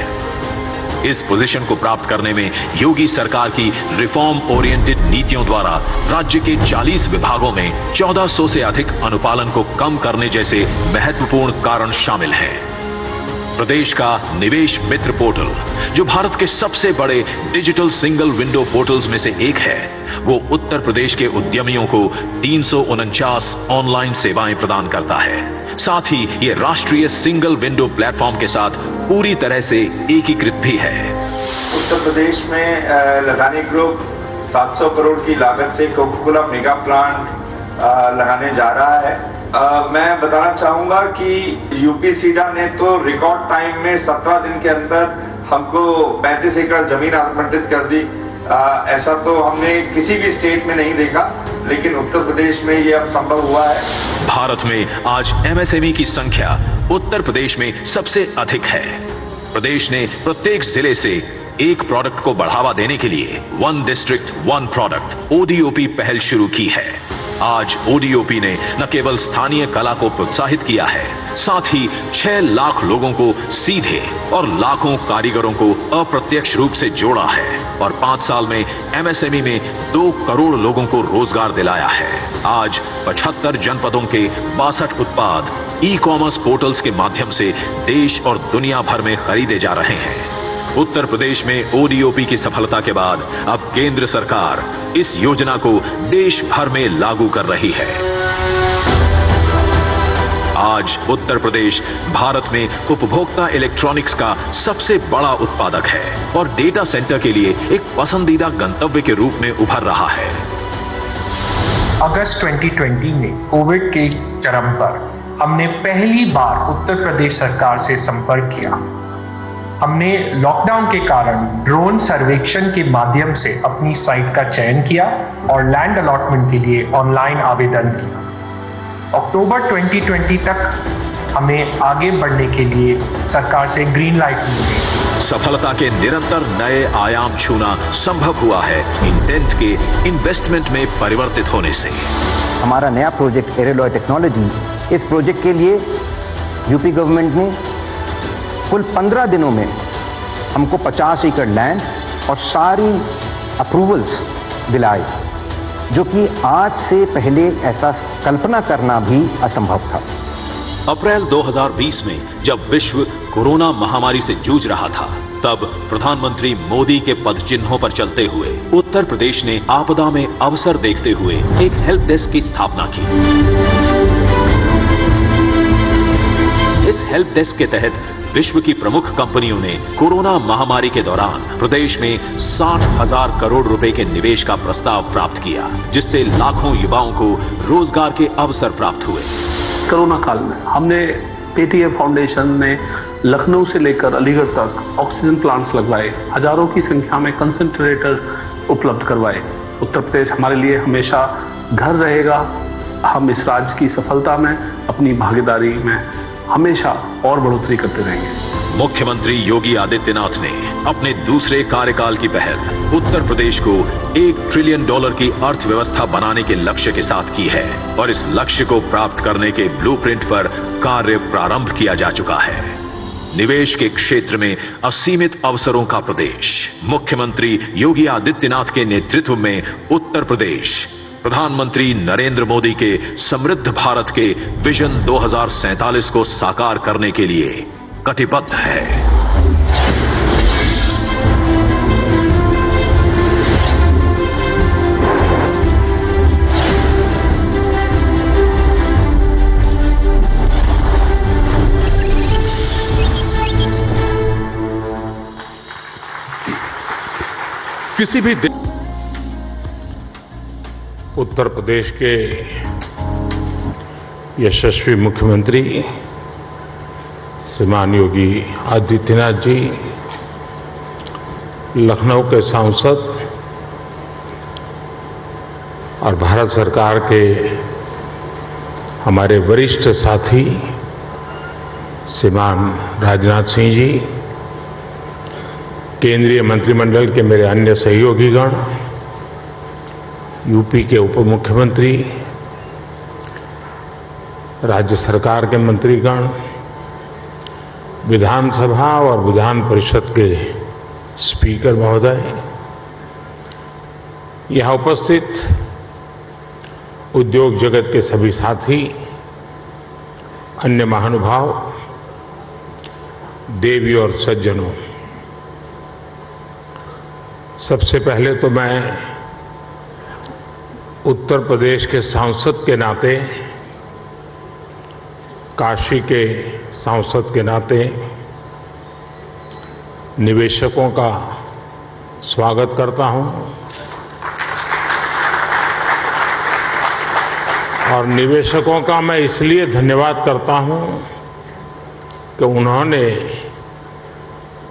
Speaker 9: इस पोजीशन को प्राप्त करने में योगी सरकार की रिफॉर्म ओरिएंटेड नीतियों द्वारा राज्य के 40 विभागों में 1400 से अधिक अनुपालन को कम करने जैसे महत्वपूर्ण कारण शामिल हैं। प्रदेश का निवेश मित्र पोर्टल, जो भारत के सबसे बड़े डिजिटल सिंगल विंडो पोर्टल्स में से एक है, वो उत्तर प्रदेश के उद्यमियों को तीन ऑनलाइन सेवाएँ प्रदान करता है। साथ ही ये राष्ट्रीय सिंगल विंडो प्लेटफॉर्म के साथ पूरी तरह से एकीकृत भी है।
Speaker 10: उत्तर प्रदेश में लगाने ग्रुप 700 करोड़ की लागत से कोका कोला मेगा प्लांट लगाने जा रहा है। अ, मैं बताना चाहूँगा कि यूपी सीडा ने तो रिकॉर्ड टाइम में 17 दिन के अंदर हमको 35 एकड़ ज़मीन आवंटित कर दी। अ, ऐसा तो हमने किसी भी स्टेट में नहीं देखा लेकिन उत्तर प्रदेश में ये अब संभव हुआ है।
Speaker 9: भारत में आज एमएसएमई की संख्या उत्तर प्रदेश में सबसे अधिक है। प्रदेश ने प्रत्येक ज़िले से एक प्रोडक्ट को बढ़ावा देने के लिए one district one product ODOP पहल शुरू की है। आज ओडीओपी ने न केवल स्थानीय कला को प्रोत्साहित किया है, साथ ही छह लाख लोगों को सीधे और लाखों कारीगरों को अप्रत्यक्ष रूप से जोड़ा है और पाँच साल में एमएसएमई में दो करोड़ लोगों को रोज़गार दिलाया है। आज 75 जनपदों के बासठ उत्पाद ई कॉमर्स पोर्टल्स के माध्यम से देश और दुनिया भर में खरीदे जा रहे हैं। उत्तर प्रदेश में ओडीओपी की सफलता के बाद अब केंद्र सरकार इस योजना को देश भर में लागू कर रही है। आज उत्तर प्रदेश, भारत में उपभोक्ता इलेक्ट्रॉनिक्स का सबसे बड़ा उत्पादक है और डेटा सेंटर के लिए एक पसंदीदा गंतव्य के रूप में उभर रहा है।
Speaker 11: अगस्त 2020 में कोविड के चरम पर हमने पहली बार उत्तर प्रदेश सरकार से संपर्क किया। हमने लॉकडाउन के कारण ड्रोन सर्वेक्षण के माध्यम से अपनी साइट का चयन किया और लैंड अलॉटमेंट के लिए ऑनलाइन आवेदन किया। अक्टूबर 2020 तक हमें आगे बढ़ने के लिए सरकार से ग्रीन लाइट मिली।
Speaker 9: सफलता के निरंतर नए आयाम छूना संभव हुआ है इंटेंट के इन्वेस्टमेंट में परिवर्तित होने से।
Speaker 12: हमारा नया प्रोजेक्ट एरेलॉय टेक्नोलॉजी इस प्रोजेक्ट के लिए यूपी गवर्नमेंट ने कुल 15 दिनों में हमको 50 एकड़ लैंड और सारी अप्रूवल्स दिलाए, जो कि आज से पहले ऐसा कल्पना करना भी असंभव था।
Speaker 9: अप्रैल 2020 में जब विश्व कोरोना महामारी से जूझ रहा था, तब प्रधानमंत्री मोदी के पद चिन्हों पर चलते हुए उत्तर प्रदेश ने आपदा में अवसर देखते हुए एक हेल्प डेस्क की स्थापना की। इस हेल्प डेस्क के तहत विश्व की प्रमुख कंपनियों ने कोरोना महामारी के दौरान प्रदेश में साठ हज़ार करोड़ रुपए के निवेश का प्रस्ताव प्राप्त किया, जिससे लाखों युवाओं को रोज़गार के अवसर प्राप्त हुए।
Speaker 13: कोरोना काल में हमने पेटीएम फाउंडेशन ने लखनऊ से लेकर अलीगढ़ तक ऑक्सीजन प्लांट्स लगवाए, हज़ारों की संख्या में कंसंट्रेटर उपलब्ध करवाए। उत्तर प्रदेश हमारे लिए हमेशा घर रहेगा। हम इस राज्य की सफलता में, अपनी भागीदारी में हमेशा और बढ़ोतरी करते रहेंगे।
Speaker 9: मुख्यमंत्री योगी आदित्यनाथ ने अपने दूसरे कार्यकाल की पहल उत्तर प्रदेश को एक ट्रिलियन डॉलर की अर्थव्यवस्था बनाने के लक्ष्य के साथ की है और इस लक्ष्य को प्राप्त करने के ब्लूप्रिंट पर कार्य प्रारंभ किया जा चुका है। निवेश के क्षेत्र में असीमित अवसरों का प्रदेश। मुख्यमंत्री योगी आदित्यनाथ के नेतृत्व में उत्तर प्रदेश प्रधानमंत्री नरेंद्र मोदी के समृद्ध भारत के विजन 2047 को साकार करने के लिए कटिबद्ध है।
Speaker 1: किसी भी दे...
Speaker 14: उत्तर प्रदेश के यशस्वी मुख्यमंत्री श्रीमान योगी आदित्यनाथ जी, लखनऊ के सांसद और भारत सरकार के हमारे वरिष्ठ साथी श्रीमान राजनाथ सिंह जी, केंद्रीय मंत्रिमंडल के मेरे अन्य सहयोगीगण यूपी के उप मुख्यमंत्री राज्य सरकार के मंत्रीगण, विधानसभा और विधान परिषद के स्पीकर महोदय, यहाँ उपस्थित उद्योग जगत के सभी साथी, अन्य महानुभाव, देवी और सज्जनों। सबसे पहले तो मैं उत्तर प्रदेश के सांसद के नाते, काशी के सांसद के नाते, निवेशकों का स्वागत करता हूँ। और निवेशकों का मैं इसलिए धन्यवाद करता हूँ कि उन्होंने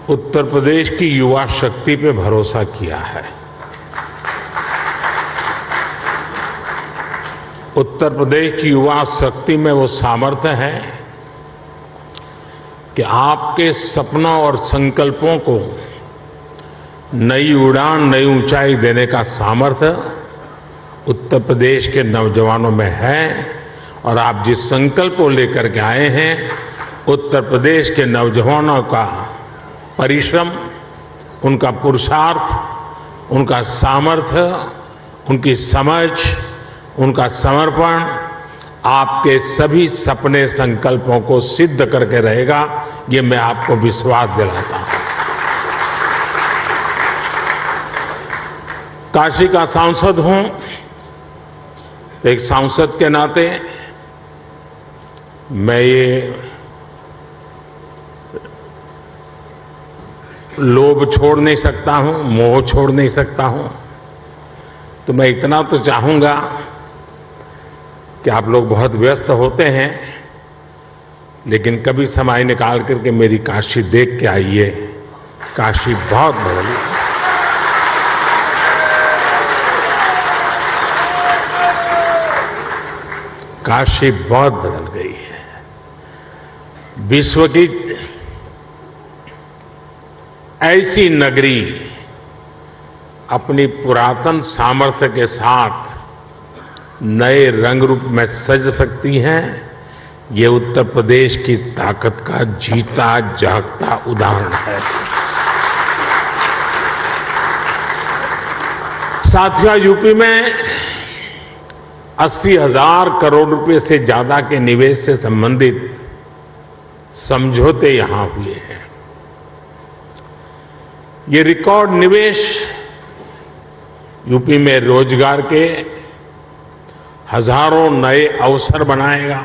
Speaker 14: उत्तर प्रदेश की युवा शक्ति पे भरोसा किया है। उत्तर प्रदेश की युवा शक्ति में वो सामर्थ्य है कि आपके सपनों और संकल्पों को नई उड़ान, नई ऊंचाई देने का सामर्थ्य उत्तर प्रदेश के नौजवानों में है और आप जिस संकल्प को लेकर के आए हैं, उत्तर प्रदेश के नौजवानों का परिश्रम, उनका पुरुषार्थ, उनका सामर्थ्य, उनकी समझ उनका समर्पण आपके सभी सपने संकल्पों को सिद्ध करके रहेगा, ये मैं आपको विश्वास दिलाता हूँ। काशी का सांसद हूँ, एक सांसद के नाते मैं ये लोभ छोड़ नहीं सकता हूँ, मोह छोड़ नहीं सकता हूँ। तो मैं इतना तो चाहूँगा कि आप लोग बहुत व्यस्त होते हैं, लेकिन कभी समय निकाल करके मेरी काशी देख के आइए। काशी बहुत बदली काशी बहुत बदल गई है। विश्व की ऐसी नगरी अपनी पुरातन सामर्थ्य के साथ नए रंग रूप में सज सकती हैं। ये उत्तर प्रदेश की ताकत का जीता, जागता उदाहरण है। साथियों, यूपी में अस्सी हज़ार करोड़ रुपए से ज़्यादा के निवेश से संबंधित समझौते यहाँ हुए हैं। ये रिकॉर्ड निवेश यूपी में रोज़गार के हज़ारों नए अवसर बनाएगा।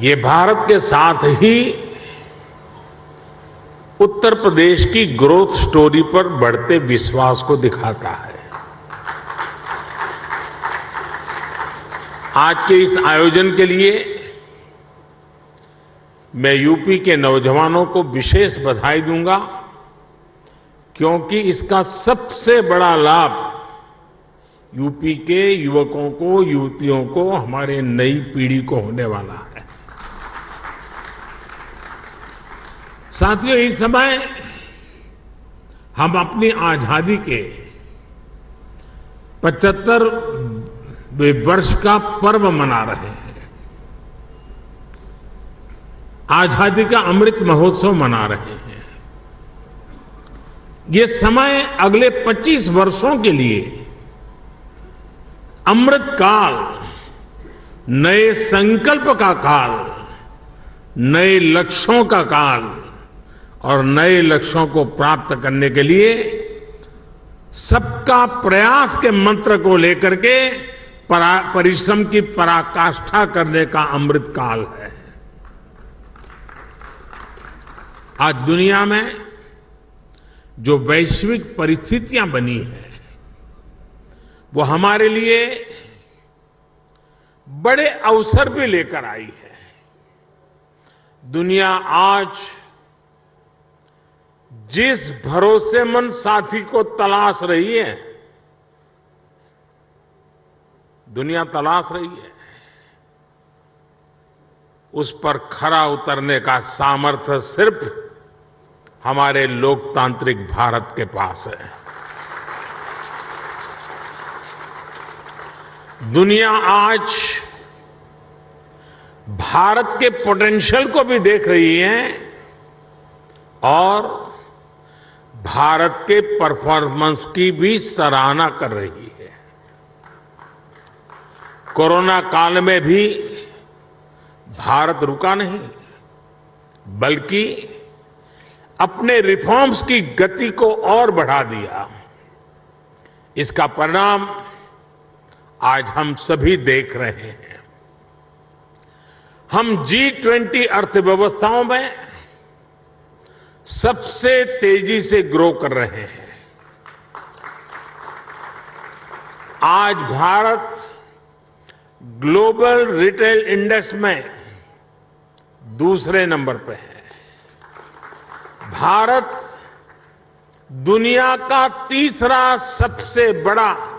Speaker 14: ये भारत के साथ ही उत्तर प्रदेश की ग्रोथ स्टोरी पर बढ़ते विश्वास को दिखाता है। आज के इस आयोजन के लिए मैं यूपी के नौजवानों को विशेष बधाई दूँगा, क्योंकि इसका सबसे बड़ा लाभ यूपी के युवकों को, युवतियों को, हमारे नई पीढ़ी को होने वाला है। साथियों, इस समय हम अपनी आज़ादी के 75 वर्ष का पर्व मना रहे हैं। आज़ादी का अमृत महोत्सव मना रहे हैं। ये समय अगले 25 वर्षों के लिए अमृत काल नए संकल्प का काल, नए लक्ष्यों का काल और नए लक्ष्यों को प्राप्त करने के लिए सबका प्रयास के मंत्र को लेकर के परिश्रम की पराकाष्ठा करने का अमृत काल है। आज दुनिया में जो वैश्विक परिस्थितियाँ बनी है वो हमारे लिए बड़े अवसर भी लेकर आई है। दुनिया आज जिस भरोसेमंद साथी को तलाश रही है, दुनिया तलाश रही है। उस पर खरा उतरने का सामर्थ्य सिर्फ़ हमारे लोकतांत्रिक भारत के पास है। दुनिया आज भारत के पोटेंशियल को भी देख रही है और भारत के परफॉर्मेंस की भी सराहना कर रही है। कोरोना काल में भी भारत रुका नहीं, बल्कि अपने रिफॉर्म्स की गति को और बढ़ा दिया। इसका परिणाम आज हम सभी देख रहे हैं। हम जी ट्वेंटी अर्थव्यवस्थाओं में सबसे तेज़ी से ग्रो कर रहे हैं। आज भारत ग्लोबल रिटेल इंडेक्स में दूसरे नंबर पर है। भारत दुनिया का तीसरा सबसे बड़ा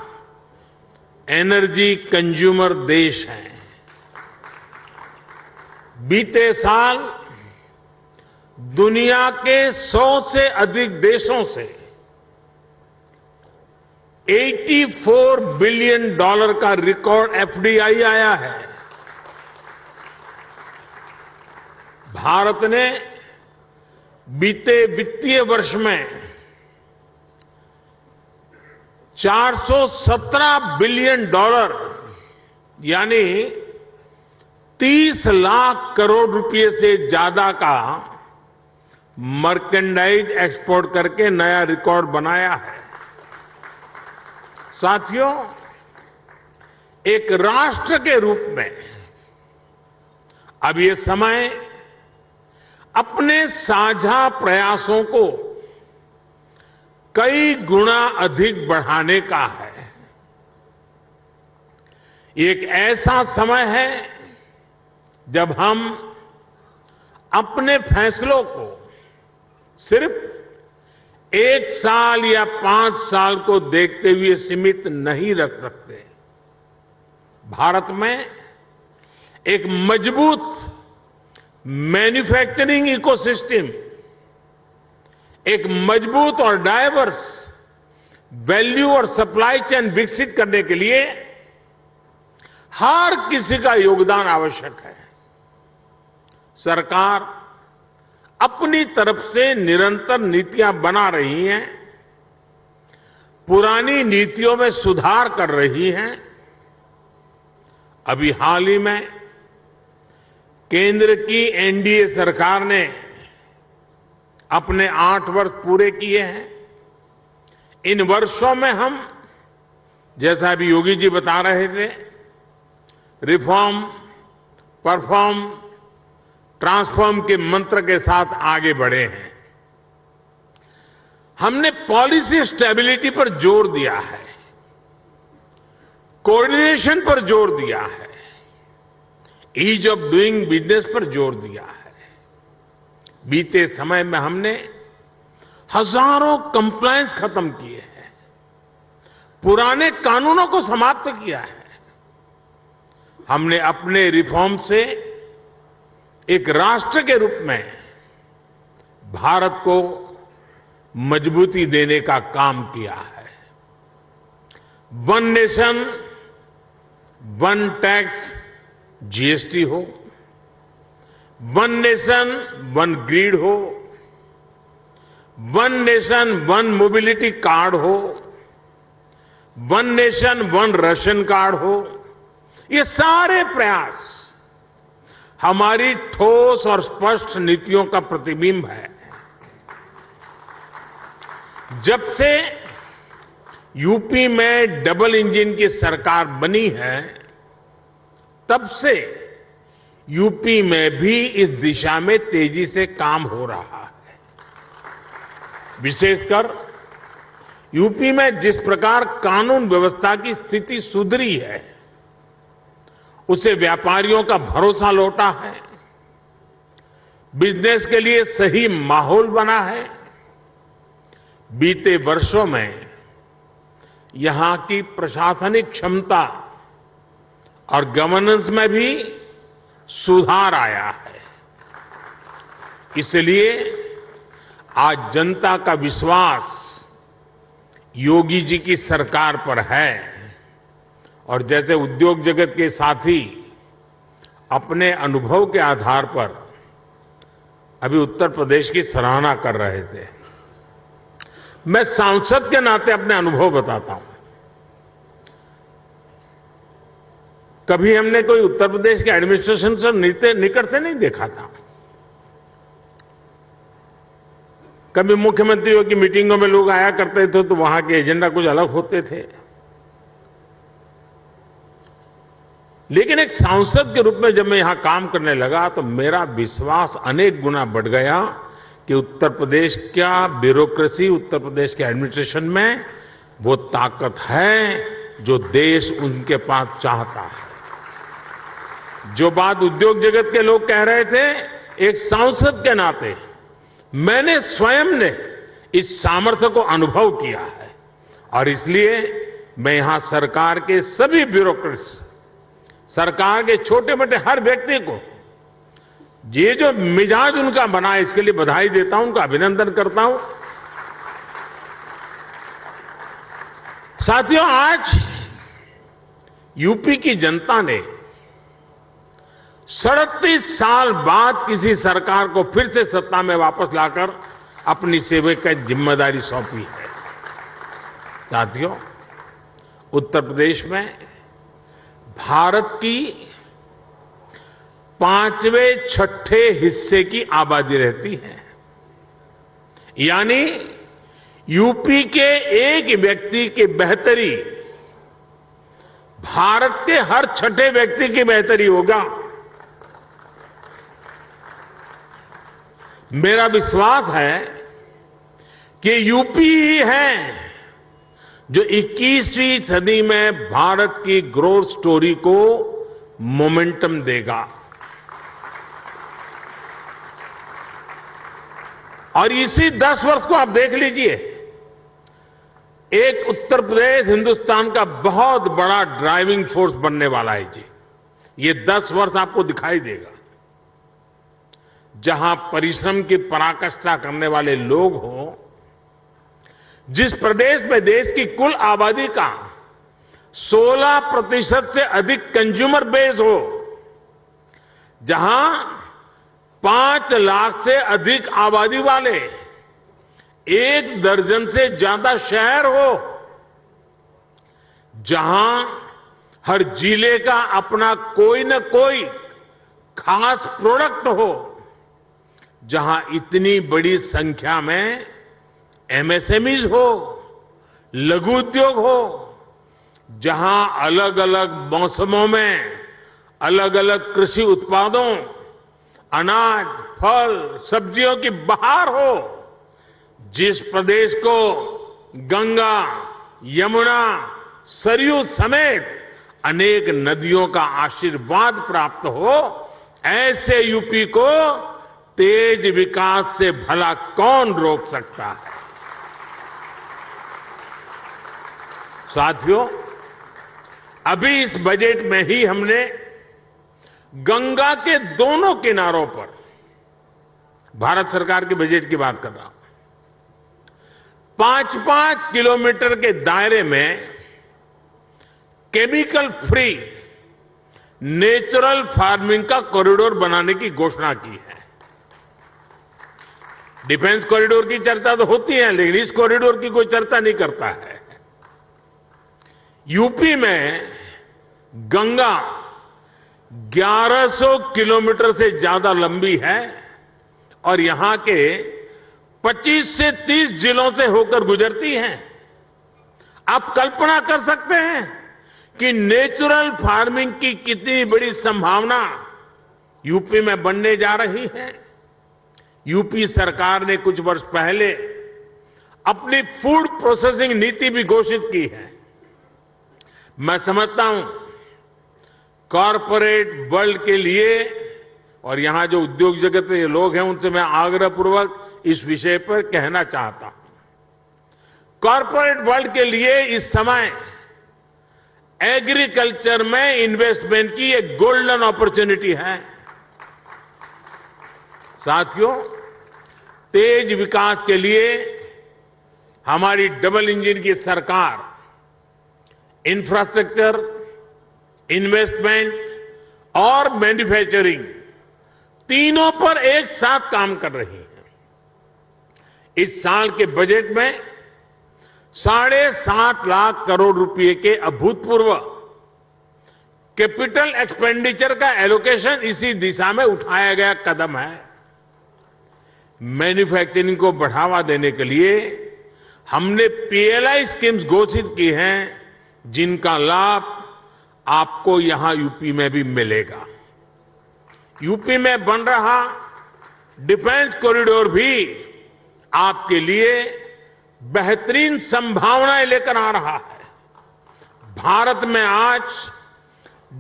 Speaker 14: एनर्जी कंज्यूमर देश है। बीते साल दुनिया के 100 से अधिक देशों से 84 बिलियन डॉलर का रिकॉर्ड एफडीआई आया है। भारत ने बीते वित्तीय वर्ष में 417 बिलियन डॉलर, यानी 30 लाख करोड़ रुपए से ज़्यादा का मर्केंडाइज एक्सपोर्ट करके नया रिकॉर्ड बनाया है। साथियों, एक राष्ट्र के रूप में अब ये समय अपने साझा प्रयासों को कई गुना अधिक बढ़ाने का है। एक ऐसा समय है जब हम अपने फैसलों को सिर्फ़ एक साल या पाँच साल को देखते हुए सीमित नहीं रख सकते। भारत में एक मज़बूत मैन्युफैक्चरिंग इकोसिस्टम एक मज़बूत और डायवर्स वैल्यू और सप्लाई चेन विकसित करने के लिए हर किसी का योगदान आवश्यक है। सरकार अपनी तरफ़ से निरंतर नीतियाँ बना रही हैं, पुरानी नीतियों में सुधार कर रही हैं। अभी हाल ही में केंद्र की एनडीए सरकार ने अपने आठ वर्ष पूरे किए हैं। इन वर्षों में हम, जैसा अभी योगी जी बता रहे थे, रिफॉर्म, परफॉर्म, ट्रांसफॉर्म के मंत्र के साथ आगे बढ़े हैं। हमने पॉलिसी स्टेबिलिटी पर ज़ोर दिया है। कोऑर्डिनेशन पर ज़ोर दिया है। ईज ऑफ़ डूइंग बिज़नेस पर ज़ोर दिया है। बीते समय में हमने हज़ारों कंप्लायंस खत्म किए हैं। पुराने कानूनों को समाप्त किया है। हमने अपने रिफॉर्म से एक राष्ट्र के रूप में भारत को मजबूती देने का काम किया है। One nation one tax GST हो। वन नेशन वन ग्रीड हो one nation one mobility card हो one nation one ration card हो ये सारे प्रयास हमारी ठोस और स्पष्ट नीतियों का प्रतिबिंब है। जब से यूपी में डबल इंजन की सरकार बनी है, तब से यूपी में भी इस दिशा में तेज़ी से काम हो रहा है। विशेषकर यूपी में जिस प्रकार कानून व्यवस्था की स्थिति सुधरी है, उसे व्यापारियों का भरोसा लौटा है। बिज़नेस के लिए सही माहौल बना है। बीते वर्षों में यहाँ की प्रशासनिक क्षमता और गवर्नेंस में भी सुधार आया है। इसलिए आज जनता का विश्वास योगी जी की सरकार पर है। और जैसे उद्योग जगत के साथी अपने अनुभव के आधार पर अभी उत्तर प्रदेश की सराहना कर रहे थे। मैं सांसद के नाते अपने अनुभव बताता हूँ। कभी हमने कोई उत्तर प्रदेश के एडमिनिस्ट्रेशन से निकट से नहीं देखा था। कभी मुख्यमंत्रियों की मीटिंगों में लोग आया करते थे तो वहाँ के एजेंडा कुछ अलग होते थे। लेकिन एक सांसद के रूप में जब मैं यहाँ काम करने लगा तो मेरा विश्वास अनेक गुना बढ़ गया कि उत्तर प्रदेश क्या ब्यूरोक्रेसी उत्तर प्रदेश के एडमिनिस्ट्रेशन में वो ताकत है जो देश उनके पास चाहता है। जो बात उद्योग जगत के लोग कह रहे थे, एक सांसद के नाते, मैंने स्वयं ने इस सामर्थ्य को अनुभव किया है। और इसलिए मैं यहाँ सरकार के सभी ब्यूरोक्रेट्स, सरकार के छोटे मोटे हर व्यक्ति को, ये जो मिजाज उनका बना इसके लिए बधाई देता हूँ, उनका अभिनंदन करता हूँ। साथियों, आज यूपी की जनता ने सड़तीस साल बाद किसी सरकार को फिर से सत्ता में वापस लाकर अपनी सेवा की ज़िम्मेदारी सौंपी है। साथियों, उत्तर प्रदेश में भारत की पाँचवें छठे हिस्से की आबादी रहती है। यानी यूपी के एक व्यक्ति की बेहतरी, भारत के हर छठे व्यक्ति की बेहतरी होगा। मेरा विश्वास है कि यूपी ही है जो 21वीं सदी में भारत की ग्रोथ स्टोरी को मोमेंटम देगा। और इसी 10 वर्ष को आप देख लीजिए। एक उत्तर प्रदेश, हिंदुस्तान का बहुत बड़ा ड्राइविंग फोर्स बनने वाला है जी। ये 10 वर्ष आपको दिखाई देगा। जहाँ परिश्रम की पराकाष्ठा करने वाले लोग हों, जिस प्रदेश में देश की कुल आबादी का 16 प्रतिशत से अधिक कंज्यूमर बेस हो, जहाँ पाँच लाख से अधिक आबादी वाले एक दर्जन से ज़्यादा शहर हो, जहाँ हर ज़िले का अपना कोई न कोई खास प्रोडक्ट हो जहाँ इतनी बड़ी संख्या में एमएसएमईज हो, लघु उद्योग हो, जहाँ अलग अलग मौसमों में अलग अलग कृषि उत्पादों, अनाज, फल, सब्जियों की बहार हो, जिस प्रदेश को गंगा, यमुना, सरयू समेत अनेक नदियों का आशीर्वाद प्राप्त हो, ऐसे यूपी को तेज विकास से भला कौन रोक सकता है? साथियों, अभी इस बजट में ही हमने गंगा के दोनों किनारों पर भारत सरकार के बजट की बात कर रहा हूँ। पाँच पाँच किलोमीटर के दायरे में केमिकल फ्री नेचुरल फ़ार्मिंग का कॉरिडोर बनाने की घोषणा की है। डिफेंस कॉरिडोर की चर्चा तो होती है, लेकिन इस कॉरिडोर की कोई चर्चा नहीं करता है। यूपी में गंगा 1100 किलोमीटर से ज़्यादा लंबी है और यहाँ के 25 से 30 जिलों से होकर गुजरती है। आप कल्पना कर सकते हैं कि नेचुरल फ़ार्मिंग की कितनी बड़ी संभावना यूपी में बनने जा रही है। यूपी सरकार ने कुछ वर्ष पहले अपनी फ़ूड प्रोसेसिंग नीति भी घोषित की है। मैं समझता हूँ, कॉरपोरेट वर्ल्ड के लिए, और यहाँ जो उद्योग जगत के लोग हैं, उनसे मैं आग्रह पूर्वक इस विषय पर कहना चाहता हूँ। कॉरपोरेट वर्ल्ड के लिए इस समय एग्रीकल्चर में इन्वेस्टमेंट की एक गोल्डन अपॉर्चुनिटी है। साथियों तेज विकास के लिए हमारी डबल इंजन की सरकार इंफ्रास्ट्रक्चर इन्वेस्टमेंट और मैन्युफैक्चरिंग तीनों पर एक साथ काम कर रही है। इस साल के बजट में साढ़े सात लाख करोड़ रुपए के अभूतपूर्व कैपिटल एक्सपेंडिचर का एलोकेशन इसी दिशा में उठाया गया कदम है। मैन्युफैक्चरिंग को बढ़ावा देने के लिए हमने पीएलआई स्कीम्स घोषित की हैं, जिनका लाभ आपको यहाँ यूपी में भी मिलेगा। यूपी में बन रहा डिफेंस कॉरिडोर भी आपके लिए बेहतरीन संभावनाएँ लेकर आ रहा है। भारत में आज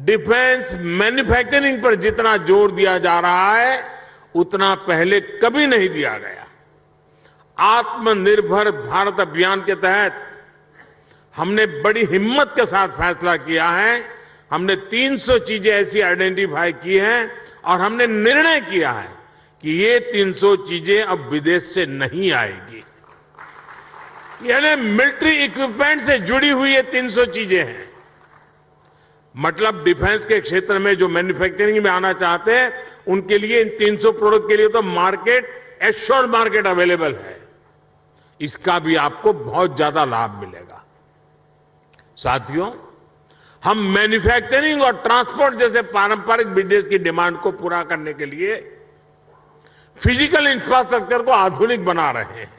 Speaker 14: डिफेंस मैन्युफैक्चरिंग पर जितना ज़ोर दिया जा रहा है उतना पहले कभी नहीं दिया गया। आत्मनिर्भर भारत अभियान के तहत हमने बड़ी हिम्मत के साथ फैसला किया है। हमने 300 चीज़ें ऐसी आइडेंटिफाई की हैं और हमने निर्णय किया है कि ये 300 चीज़ें अब विदेश से नहीं आएगी। यानी मिलिट्री इक्विपमेंट से जुड़ी हुई ये 300 चीज़ें हैं। मतलब डिफेंस के क्षेत्र में जो मैन्युफैक्चरिंग में आना चाहते हैं उनके लिए इन 300 प्रोडक्ट के लिए तो मार्केट, एश्योर्ड मार्केट अवेलेबल है। इसका भी आपको बहुत ज़्यादा लाभ मिलेगा। साथियों, हम मैन्युफैक्चरिंग और ट्रांसपोर्ट जैसे पारंपरिक बिज़नेस की डिमांड को पूरा करने के लिए फ़िज़िकल इंफ्रास्ट्रक्चर को आधुनिक बना रहे हैं।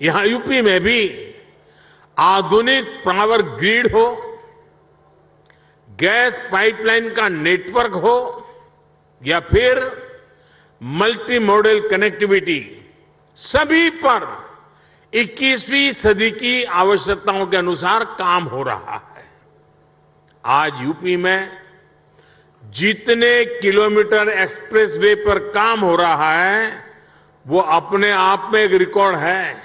Speaker 14: यहाँ यूपी में भी आधुनिक पावर ग्रिड हो गैस पाइपलाइन का नेटवर्क हो या फिर मल्टी मॉडल कनेक्टिविटी सभी पर 21वीं सदी की आवश्यकताओं के अनुसार काम हो रहा है। आज यूपी में जितने किलोमीटर एक्सप्रेसवे पर काम हो रहा है, वो अपने आप में एक रिकॉर्ड है।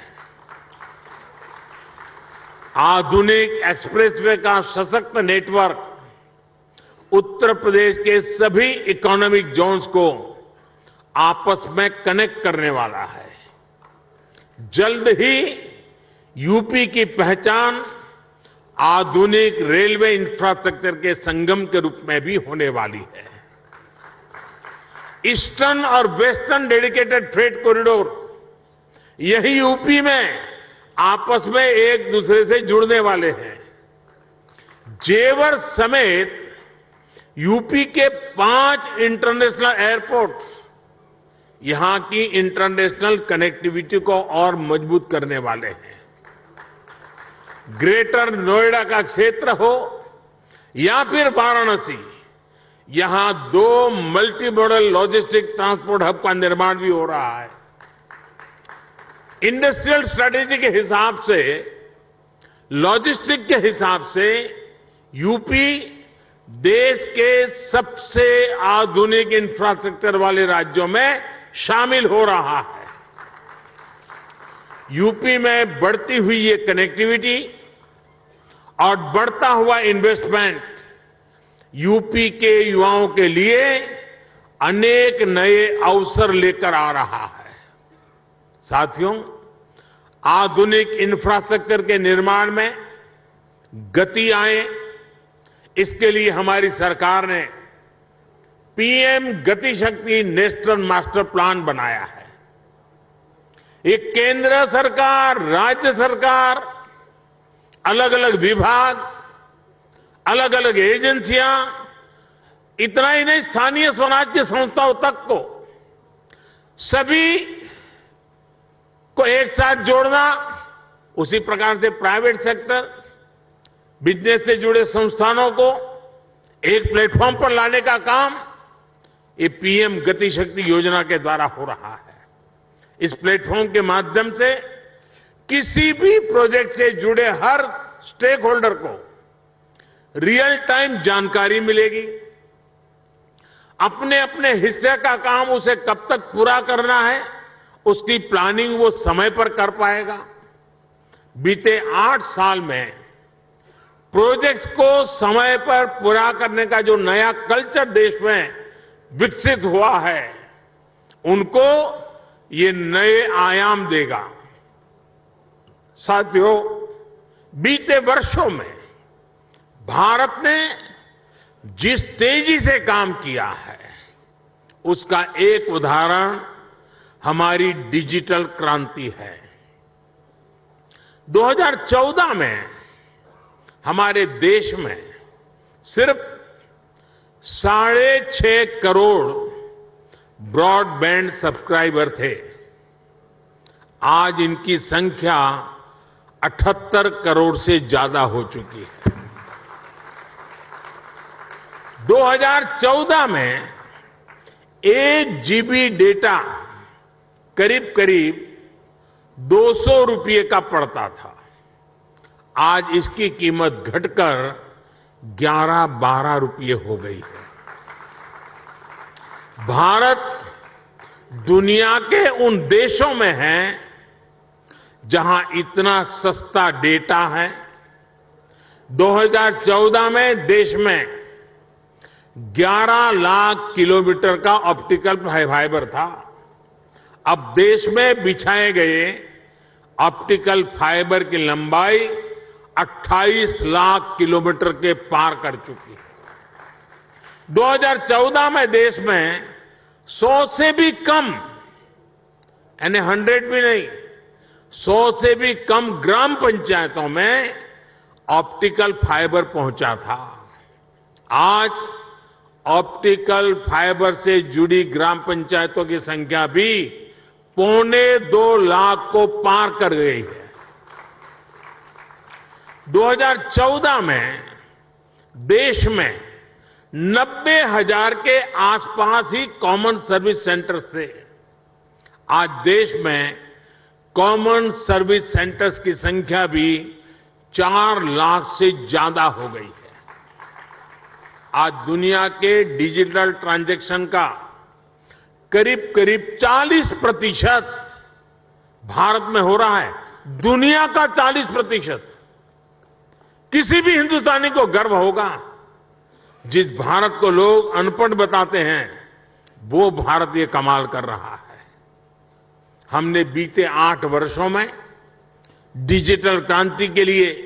Speaker 14: आधुनिक एक्सप्रेसवे का सशक्त नेटवर्क उत्तर प्रदेश के सभी इकोनॉमिक जोन्स को आपस में कनेक्ट करने वाला है। जल्द ही यूपी की पहचान आधुनिक रेलवे इंफ्रास्ट्रक्चर के संगम के रूप में भी होने वाली है। ईस्टर्न और वेस्टर्न डेडिकेटेड फ्रेट कॉरिडोर यही यूपी में आपस में एक दूसरे से जुड़ने वाले हैं। जेवर समेत यूपी के पाँच इंटरनेशनल एयरपोर्ट यहाँ की इंटरनेशनल कनेक्टिविटी को और मज़बूत करने वाले हैं। ग्रेटर नोएडा का क्षेत्र हो या फिर वाराणसी, यहाँ दो multi modal logistic transport hub का निर्माण भी हो रहा है। इंडस्ट्रियल स्ट्रेटेजी के हिसाब से, लॉजिस्टिक के हिसाब से यूपी देश के सबसे आधुनिक इंफ्रास्ट्रक्चर वाले राज्यों में शामिल हो रहा है। यूपी में बढ़ती हुई ये कनेक्टिविटी और बढ़ता हुआ इन्वेस्टमेंट यूपी के युवाओं के लिए अनेक नए अवसर लेकर आ रहा है। साथियों, आधुनिक इंफ्रास्ट्रक्चर के निर्माण में गति आए इसके लिए हमारी सरकार ने PM Gatishakti national master plan बनाया है। ये केंद्र सरकार, राज्य सरकार अलग अलग विभाग अलग अलग एजेंसियाँ, इतना ही नहीं, स्थानीय स्वराज की संस्थाओं तक को, सभी को एक साथ जोड़ना, उसी प्रकार से प्राइवेट सेक्टर बिज़नेस से जुड़े संस्थानों को एक प्लेटफॉर्म पर लाने का काम ये पीएम गति शक्ति योजना के द्वारा हो रहा है। इस प्लेटफॉर्म के माध्यम से किसी भी प्रोजेक्ट से जुड़े हर स्टेक होल्डर को रियल टाइम जानकारी मिलेगी। अपने अपने हिस्से का काम उसे कब तक पूरा करना है, उसकी प्लानिंग वो समय पर कर पाएगा। बीते आठ साल में प्रोजेक्ट्स को समय पर पूरा करने का जो नया कल्चर देश में विकसित हुआ है, उनको ये नए आयाम देगा। साथियों, बीते वर्षों में भारत ने जिस तेज़ी से काम किया है, उसका एक उदाहरण हमारी डिजिटल क्रांति है। 2014 में हमारे देश में सिर्फ़ साढ़े छह करोड़ ब्रॉडबैंड सब्सक्राइबर थे। आज इनकी संख्या 78 करोड़ से ज़्यादा हो चुकी है। 2014 में एक जीबी डेटा करीब करीब 200 रुपये का पड़ता था। आज इसकी कीमत घटकर 11-12 रुपये हो गई है। भारत दुनिया के उन देशों में है जहाँ इतना सस्ता डेटा है। 2014 में देश में 11 लाख किलोमीटर का ऑप्टिकल फाइबर था। अब देश में बिछाए गए ऑप्टिकल फाइबर की लंबाई 28 लाख किलोमीटर के पार कर चुकी है। 2014 में देश में 100 से भी कम, यानी 100 भी नहीं 100 से भी कम ग्राम पंचायतों में ऑप्टिकल फाइबर पहुँचा था। आज ऑप्टिकल फाइबर से जुड़ी ग्राम पंचायतों की संख्या भी पौने दो लाख को पार कर गई है। 2014 में देश में नब्बे हज़ार के आसपास ही कॉमन सर्विस सेंटर्स थे। आज देश में कॉमन सर्विस सेंटर्स की संख्या भी चार लाख से ज़्यादा हो गई है। आज दुनिया के डिजिटल ट्रांजैक्शन का करीब करीब 40 प्रतिशत भारत में हो रहा है। दुनिया का 40 प्रतिशत। किसी भी हिंदुस्तानी को गर्व होगा। जिस भारत को लोग अनपढ़ बताते हैं, वो भारत ये कमाल कर रहा है। हमने बीते आठ वर्षों में डिजिटल क्रांति के लिए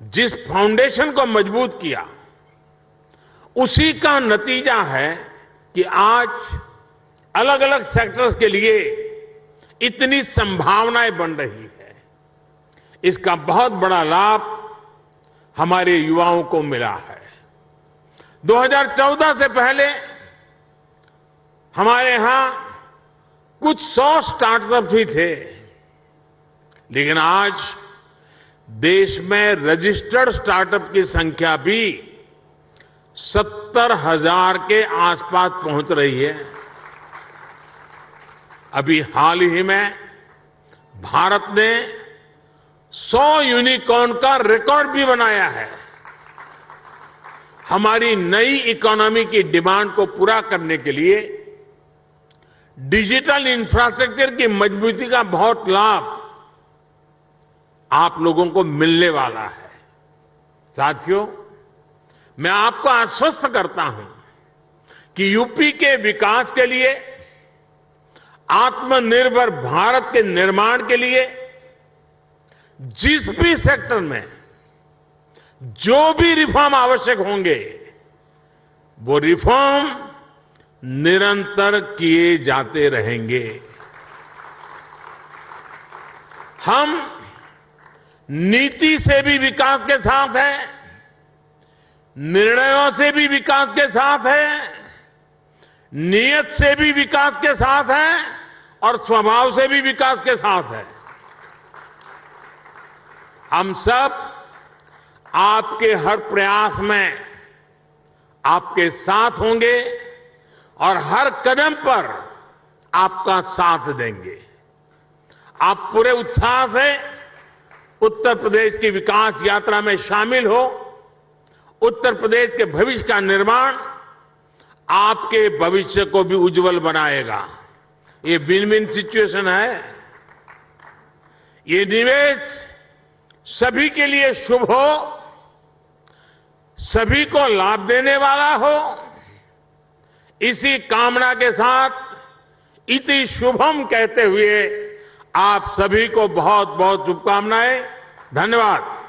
Speaker 14: जिस फाउंडेशन को मज़बूत किया, उसी का नतीजा है कि आज अलग अलग सेक्टर्स के लिए इतनी संभावनाएँ बन रही है। इसका बहुत बड़ा लाभ हमारे युवाओं को मिला है। 2014 से पहले हमारे यहाँ कुछ सौ स्टार्टअप ही थे, लेकिन आज देश में रजिस्टर्ड स्टार्टअप की संख्या भी सत्तर हज़ार के आसपास पहुँच रही है। अभी हाल ही में भारत ने 100 यूनिकॉर्न का रिकॉर्ड भी बनाया है। हमारी नई इकोनॉमी की डिमांड को पूरा करने के लिए डिजिटल इंफ्रास्ट्रक्चर की मजबूती का बहुत लाभ आप लोगों को मिलने वाला है। साथियों, मैं आपको आश्वस्त करता हूँ कि यूपी के विकास के लिए, आत्मनिर्भर भारत के निर्माण के लिए जिस भी सेक्टर में जो भी रिफॉर्म आवश्यक होंगे, वो रिफॉर्म निरंतर किए जाते रहेंगे। हम नीति से भी विकास के साथ हैं, निर्णयों से भी विकास के साथ है, नियत से भी विकास के साथ है, और स्वभाव से भी विकास के साथ है। हम सब आपके हर प्रयास में आपके साथ होंगे और हर कदम पर आपका साथ देंगे। आप पूरे उत्साह से उत्तर प्रदेश की विकास यात्रा में शामिल हो, उत्तर प्रदेश के भविष्य का निर्माण आपके भविष्य को भी उज्जवल बनाएगा। ये विन विन सिचुएशन है। ये निवेश सभी के लिए शुभ हो, सभी को लाभ देने वाला हो। इसी कामना के साथ, इति शुभम कहते हुए आप सभी को बहुत बहुत शुभकामनाएँ। धन्यवाद।